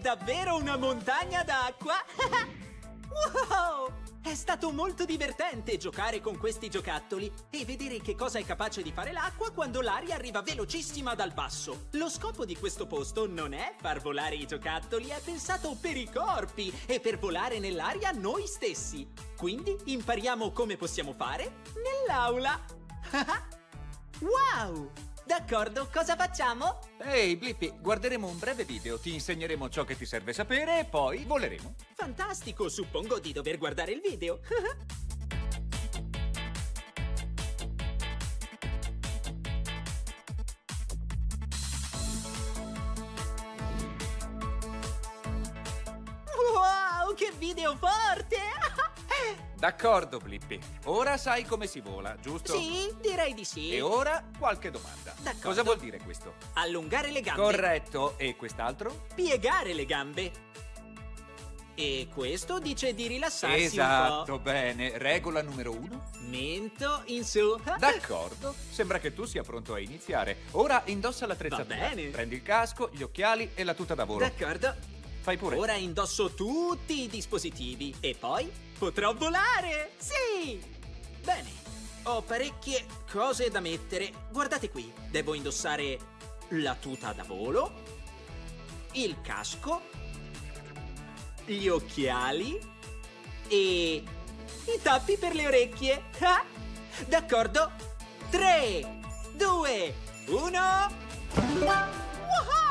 Davvero una montagna d'acqua! wow! È stato molto divertente giocare con questi giocattoli e vedere che cosa è capace di fare l'acqua quando l'aria arriva velocissima dal basso. Lo scopo di questo posto non è far volare i giocattoli, è pensato per i corpi e per volare nell'aria noi stessi. Quindi impariamo come possiamo fare nell'aula. wow! D'accordo, cosa facciamo? Ehi, Blippi, guarderemo un breve video, ti insegneremo ciò che ti serve sapere e poi voleremo. Fantastico, suppongo di dover guardare il video. wow, che video forte! D'accordo, Blippi. Ora sai come si vola, giusto? sì, direi di sì. E ora qualche domanda. D'accordo. Cosa vuol dire questo? Allungare le gambe. Corretto. E quest'altro? Piegare le gambe. E questo dice di rilassarsi esatto, bene. Regola numero uno. Mento in su. D'accordo. Sembra che tu sia pronto a iniziare. Ora indossa l'attrezzatura. Va bene. Prendi il casco, gli occhiali e la tuta da volo. D'accordo. Fai pure. Ora indosso tutti i dispositivi e poi potrò volare! Sì! Bene, ho parecchie cose da mettere. Guardate qui, devo indossare la tuta da volo, il casco, gli occhiali e i tappi per le orecchie. Ah! D'accordo? 3, 2, 1... Wow!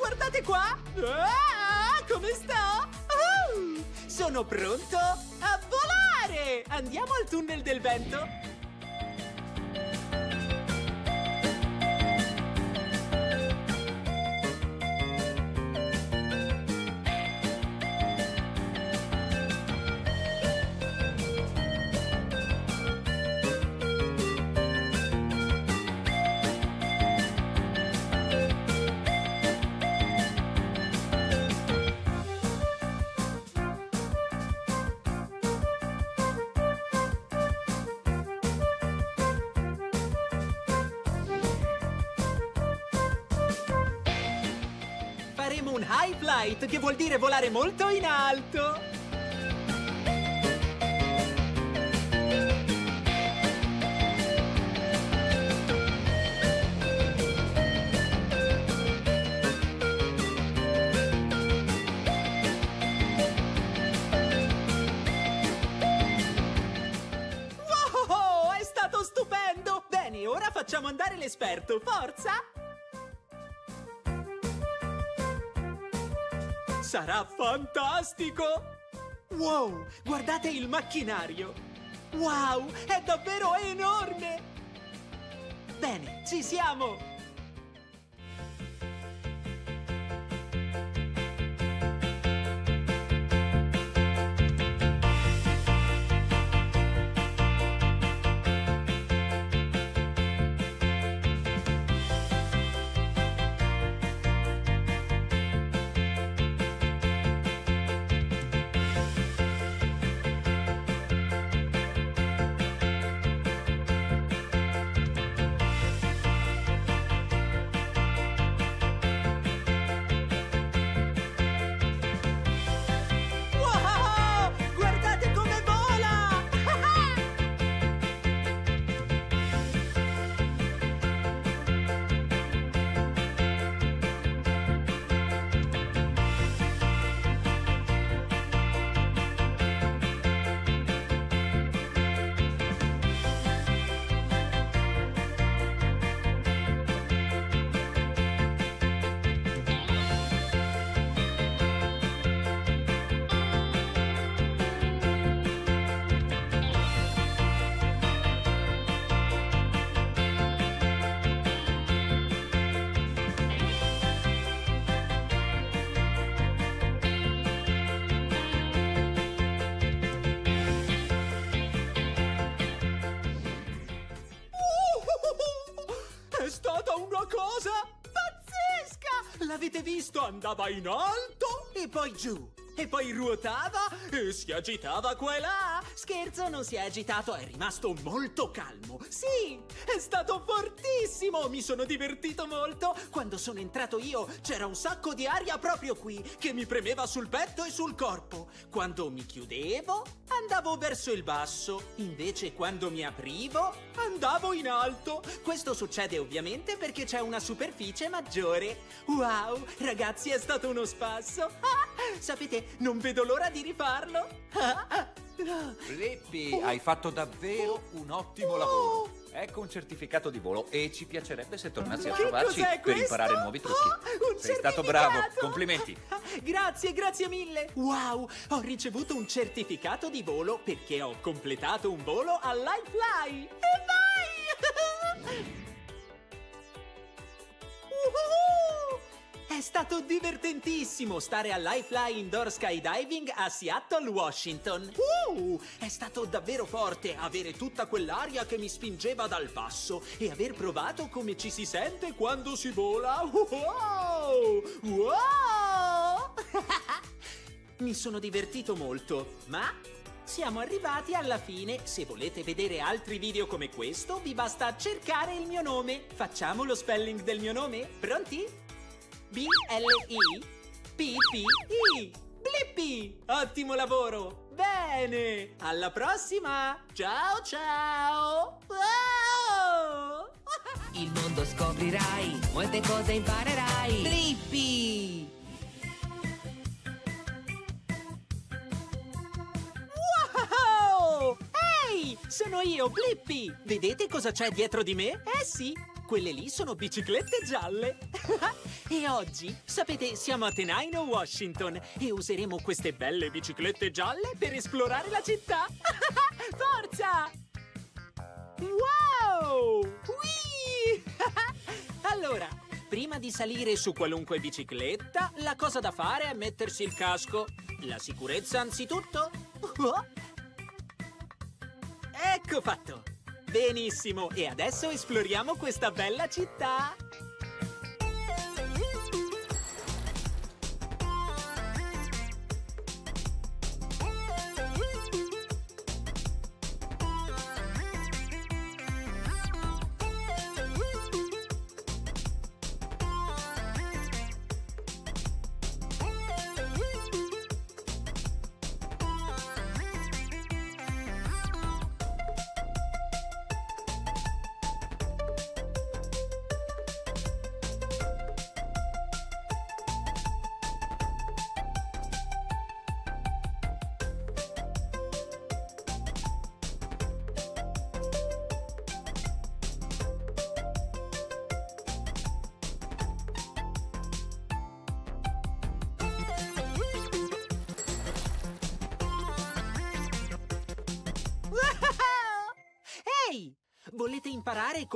Guardate qua! Ah, come sto? Uh, sono pronto a volare! Andiamo al tunnel del vento? High flight, che vuol dire volare molto in alto. Fantastico! Wow, guardate il macchinario! Wow, è davvero enorme! Bene, ci siamo! L'avete visto? Andava in alto e poi giù. E poi ruotava e si agitava qua e là. Scherzo, non si è agitato, è rimasto molto calmo. Sì, è stato fortissimo. Mi sono divertito molto. Quando sono entrato io c'era un sacco di aria proprio qui che mi premeva sul petto e sul corpo. Quando mi chiudevo, andavo verso il basso. Invece quando mi aprivo, andavo in alto. Questo succede ovviamente perché c'è una superficie maggiore. Wow, ragazzi, è stato uno spasso. Ah, sapete, non vedo l'ora di rifarlo. Ah. Blippi, hai fatto davvero un ottimo lavoro. Ecco un certificato di volo e ci piacerebbe se tornassi a trovarci per questo? imparare nuovi trucchi. Oh, Sei stato bravo, complimenti. Grazie, grazie mille. Wow, ho ricevuto un certificato di volo perché ho completato un volo all'Ifly. E vai! Uhuhu! È stato divertentissimo stare all'Ifly Indoor Skydiving a Seattle, Washington. Uh, è stato davvero forte avere tutta quell'aria che mi spingeva dal basso e aver provato come ci si sente quando si vola. Wow! Wow! mi sono divertito molto, ma siamo arrivati alla fine. Se volete vedere altri video come questo, vi basta cercare il mio nome. Facciamo lo spelling del mio nome? Pronti? B-L-I-P-P-I. Blippi! Ottimo lavoro! Bene! Alla prossima! Ciao ciao! Wow! Il mondo scoprirai, molte cose imparerai. Blippi! Wow! Ehi! Sono io, Blippi! Vedete cosa c'è dietro di me? Eh sì! Quelle lì sono biciclette gialle! e oggi, sapete, siamo a Tenaino, Washington e useremo queste belle biciclette gialle per esplorare la città! Forza! Wow! Whee! allora, prima di salire su qualunque bicicletta, la cosa da fare è mettersi il casco. La sicurezza anzitutto. Ecco fatto! Benissimo, e adesso esploriamo questa bella città!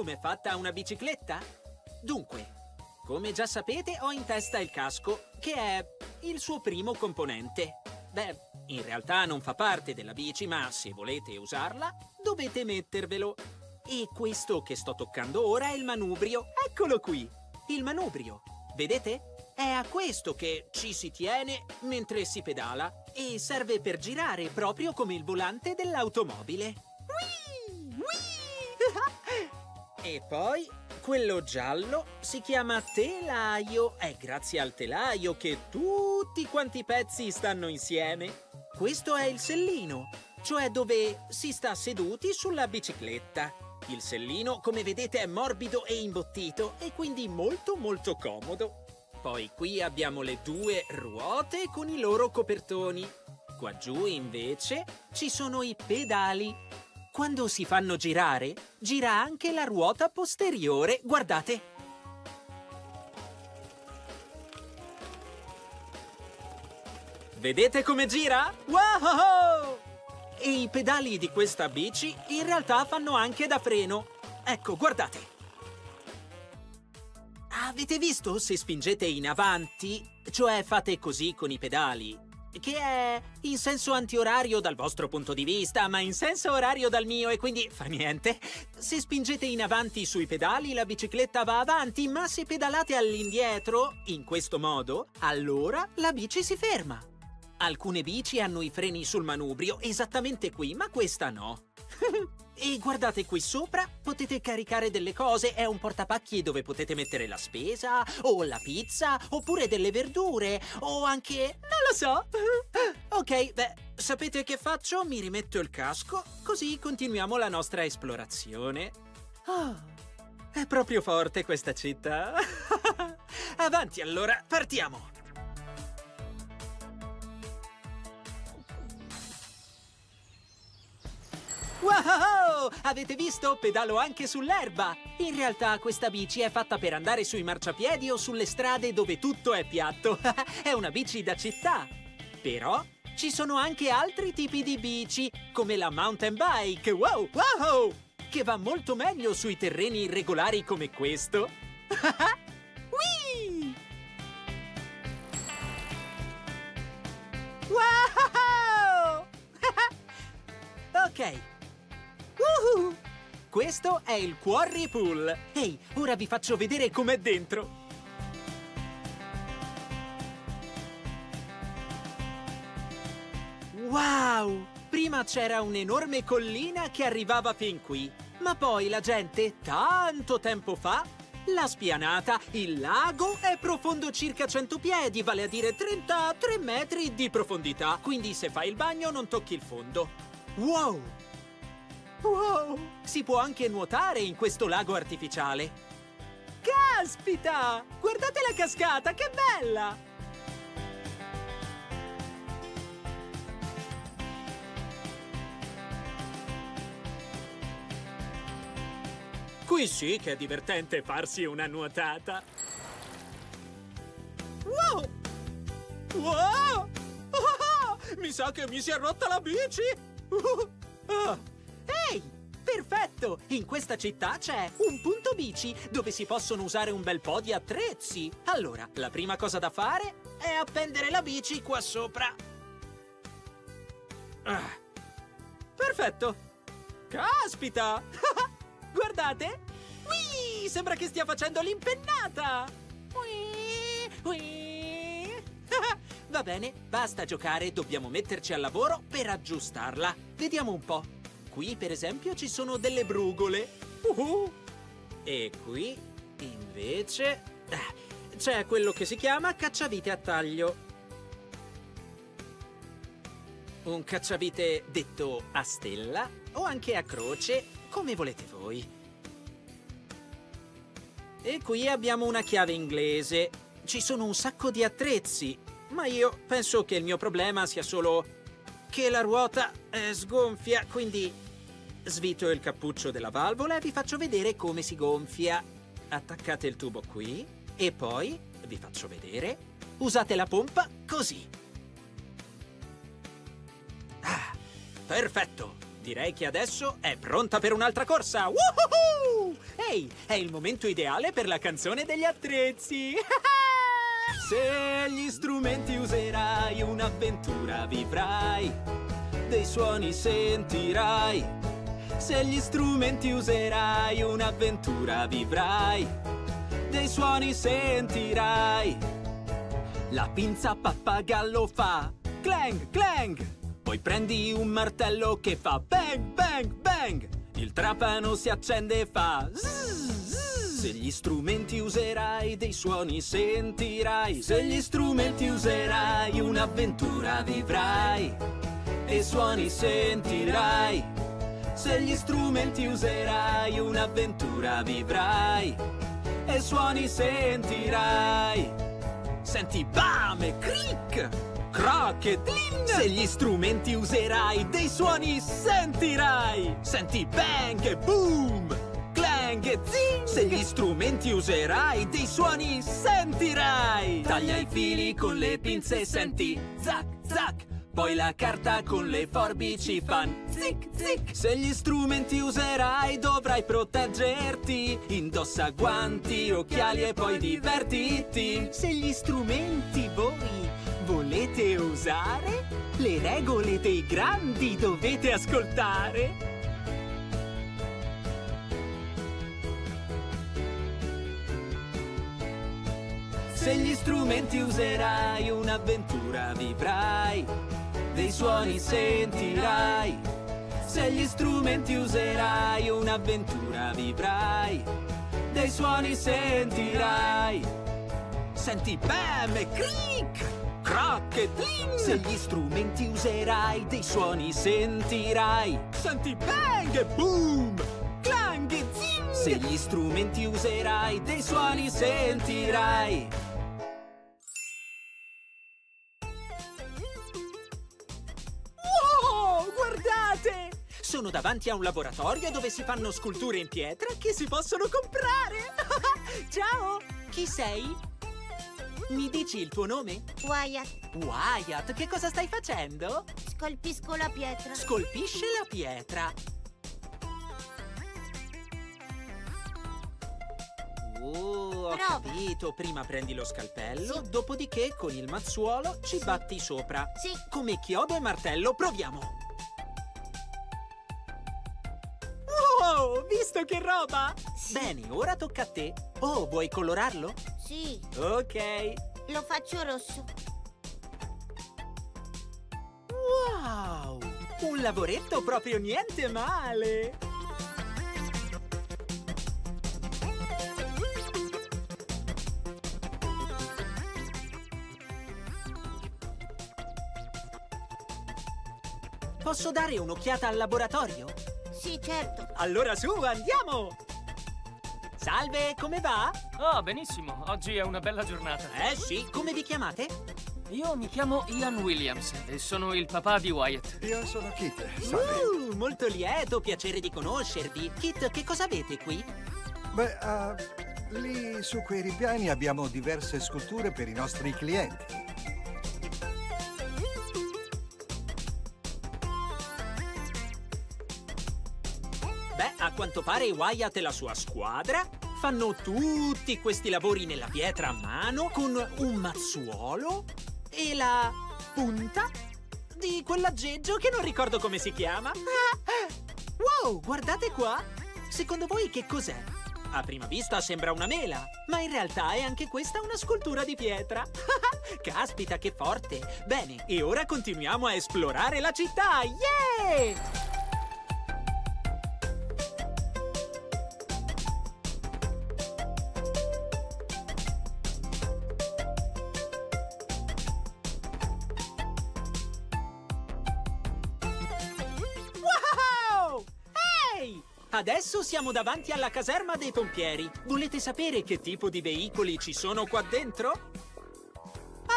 Com'è fatta una bicicletta? Dunque, come già sapete, ho in testa il casco, che è il suo primo componente. Beh, in realtà non fa parte della bici, ma se volete usarla, dovete mettervelo. E questo che sto toccando ora è il manubrio. Eccolo qui, il manubrio. Vedete? È a questo che ci si tiene mentre si pedala e serve per girare proprio come il volante dell'automobile. E poi quello giallo si chiama telaio. È grazie al telaio che tutti quanti i pezzi stanno insieme. Questo è il sellino, cioè dove si sta seduti sulla bicicletta. Il sellino, come vedete, è morbido e imbottito e quindi molto molto comodo. Poi qui abbiamo le due ruote con i loro copertoni. Qua giù invece ci sono i pedali. Quando si fanno girare, gira anche la ruota posteriore. Guardate! Vedete come gira? Wow! E i pedali di questa bici in realtà fanno anche da freno. Ecco, guardate. Avete visto se spingete in avanti, cioè fate così con i pedali, che è in senso antiorario dal vostro punto di vista, ma in senso orario dal mio e quindi fa niente. Se spingete in avanti sui pedali, la bicicletta va avanti, ma se pedalate all'indietro, in questo modo, allora la bici si ferma. Alcune bici hanno i freni sul manubrio, esattamente qui, ma questa no. E guardate qui sopra, potete caricare delle cose, è un portapacchi dove potete mettere la spesa, o la pizza, oppure delle verdure, o anche... non lo so. ok, beh, sapete che faccio? Mi rimetto il casco, così continuiamo la nostra esplorazione. Oh, è proprio forte questa città. Avanti allora, partiamo. Wow! Avete visto? Pedalo anche sull'erba! In realtà questa bici è fatta per andare sui marciapiedi o sulle strade dove tutto è piatto. è una bici da città. Però ci sono anche altri tipi di bici, come la mountain bike. Wow! Wow! Che va molto meglio sui terreni irregolari come questo. Wow! ok. Uhu! Questo è il Quarry Pool. Ehi, ora vi faccio vedere com'è dentro. Wow! Prima c'era un'enorme collina che arrivava fin qui. Ma poi la gente, tanto tempo fa, l'ha spianata. Il lago è profondo circa 100 piedi, vale a dire 33 metri di profondità. Quindi se fai il bagno non tocchi il fondo. Wow! Wow! Si può anche nuotare in questo lago artificiale. Caspita! Guardate la cascata, che bella! Qui sì che è divertente farsi una nuotata. Wow! Wow! Ah, mi sa che mi si è rotta la bici! Uh, ah. Ehi! Perfetto! In questa città c'è un punto bici dove si possono usare un bel po' di attrezzi. Allora, la prima cosa da fare è appendere la bici qua sopra. Ah. Perfetto! Caspita! Guardate! Whee! Sembra che stia facendo l'impennata! Whee! Whee! Va bene, basta giocare, dobbiamo metterci al lavoro per aggiustarla. Vediamo un po'. Qui, per esempio, ci sono delle brugole. Uhu! E qui, invece, eh, c'è quello che si chiama cacciavite a taglio. Un cacciavite detto a stella o anche a croce, come volete voi. E qui abbiamo una chiave inglese. Ci sono un sacco di attrezzi, ma io penso che il mio problema sia solo che la ruota è sgonfia, quindi svito il cappuccio della valvola e vi faccio vedere come si gonfia. Attaccate il tubo qui e poi vi faccio vedere. Usate la pompa così. Ah, perfetto! Direi che adesso è pronta per un'altra corsa. Woohoo! Ehi, è il momento ideale per la canzone degli attrezzi. Se gli strumenti userai, un'avventura vivrai. Dei suoni sentirai. Se gli strumenti userai, un'avventura vivrai. Dei suoni sentirai. La pinza pappagallo fa clang clang. Poi prendi un martello che fa bang bang bang. Il trapano si accende e fa zzz. Se gli strumenti userai, dei suoni sentirai. Se gli strumenti userai, un'avventura vivrai. E suoni sentirai. Se gli strumenti userai, un'avventura vivrai. E suoni sentirai. Senti bam e crick, croc e tlin. Se gli strumenti userai, dei suoni sentirai. Senti bang e boom, clang e zing. Se gli strumenti userai, dei suoni sentirai. Taglia i fili con le pinze senti zac zac. Poi la carta con le forbici fan zic zic. Se gli strumenti userai dovrai proteggerti. Indossa guanti, occhiali e poi divertiti. Se gli strumenti voi volete usare, le regole dei grandi dovete ascoltare. Se gli strumenti userai, un'avventura vivrai, dei suoni sentirai. Se gli strumenti userai, un'avventura vivrai, dei suoni sentirai. Senti bam e crick, croc e ding. Se gli strumenti userai, dei suoni sentirai. Senti bang e boom, clang e zing. Se gli strumenti userai, dei suoni sentirai. Davanti a un laboratorio dove si fanno sculture in pietra che si possono comprare. Ciao, chi sei? Mi dici il tuo nome? Wyatt, Wyatt, che cosa stai facendo? scolpisco la pietra. Scolpisce la pietra. Oh, ho Prova. capito. Prima prendi lo scalpello, Sì. dopodiché con il mazzuolo ci batti sopra. Sì. Come chiodo e martello, proviamo. Wow, visto che roba? Sì. Bene, ora tocca a te. Oh, vuoi colorarlo? Sì, Ok. lo faccio rosso. Wow! Un lavoretto proprio niente male! Posso dare un'occhiata al laboratorio? Sì, certo. Allora su, andiamo! Salve, come va? Oh, benissimo. Oggi è una bella giornata. Eh sì, come vi chiamate? Io mi chiamo Ian Williams e sono il papà di Wyatt. Io sono Kit. Salve. Uh, molto lieto, piacere di conoscervi. Kit, che cosa avete qui? Beh, ah, lì su quei ripiani abbiamo diverse sculture per i nostri clienti. Quanto pare Wyatt e la sua squadra fanno tutti questi lavori nella pietra a mano con un mazzuolo e la punta di quell'aggeggio che non ricordo come si chiama. Wow, guardate qua! Secondo voi che cos'è? A prima vista sembra una mela, ma in realtà è anche questa una scultura di pietra. Caspita, che forte! Bene, e ora continuiamo a esplorare la città! Yeah! Adesso siamo davanti alla caserma dei pompieri. Volete sapere che tipo di veicoli ci sono qua dentro?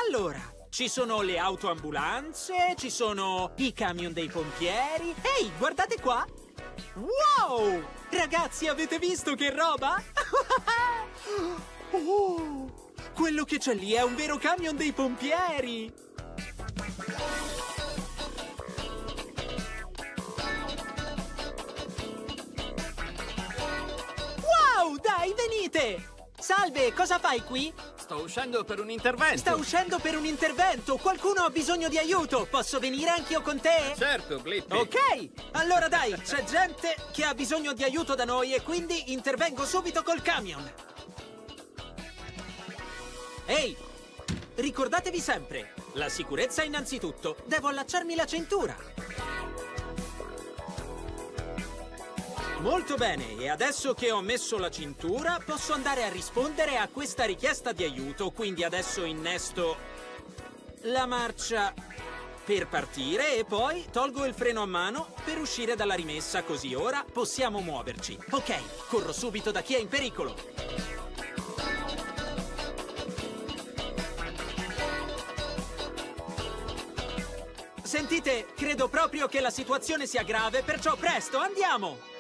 Allora, ci sono le autoambulanze, ci sono i camion dei pompieri. Ehi, guardate qua! Wow! Ragazzi, avete visto che roba? oh, quello che c'è lì è un vero camion dei pompieri! Salve! Salve, cosa fai qui? Sto uscendo per un intervento. Sta uscendo per un intervento! Qualcuno ha bisogno di aiuto! Posso venire anch'io con te? Certo, Blippi. Ok! Allora dai, c'è gente che ha bisogno di aiuto da noi e quindi intervengo subito col camion. Ehi! Ricordatevi sempre, la sicurezza innanzitutto. Devo allacciarmi la cintura. Molto bene, e adesso che ho messo la cintura, posso andare a rispondere a questa richiesta di aiuto, quindi adesso innesto la marcia per partire e poi tolgo il freno a mano per uscire dalla rimessa, così ora possiamo muoverci. Ok, corro subito da chi è in pericolo. Sentite, credo proprio che la situazione sia grave, perciò presto, andiamo!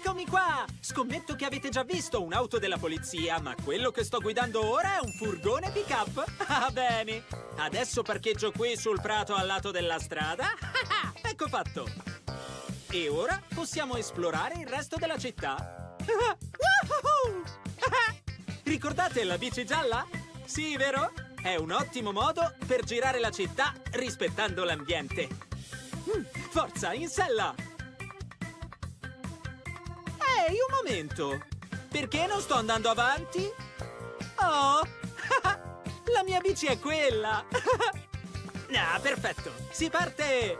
Rieccomi qua! Scommetto che avete già visto un'auto della polizia, ma quello che sto guidando ora è un furgone pick-up. Ah, bene. Adesso parcheggio qui sul prato al lato della strada. ecco fatto. E ora possiamo esplorare il resto della città. Ricordate la bici gialla? Sì, vero? È un ottimo modo per girare la città rispettando l'ambiente. Mm, Forza, in sella! Ehi, un momento! Perché non sto andando avanti? Oh! La mia bici è quella! Ah, perfetto! Si parte!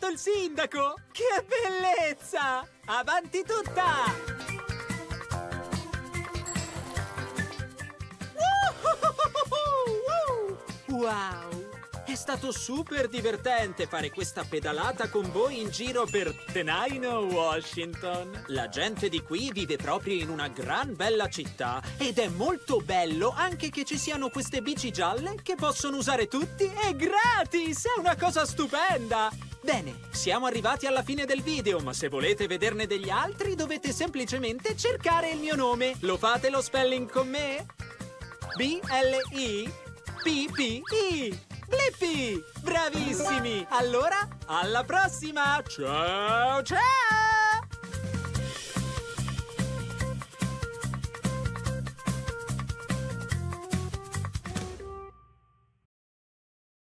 Passato il sindaco! Che bellezza! Avanti tutta! Wow! È stato super divertente fare questa pedalata con voi in giro per Tenino, Washington. La gente di qui vive proprio in una gran bella città ed è molto bello anche che ci siano queste bici gialle che possono usare tutti e gratis! È una cosa stupenda! Bene, siamo arrivati alla fine del video, ma se volete vederne degli altri dovete semplicemente cercare il mio nome. Lo fate lo spelling con me? B-L-I P-P-I Blippi! Bravissimi! Allora, alla prossima! Ciao ciao!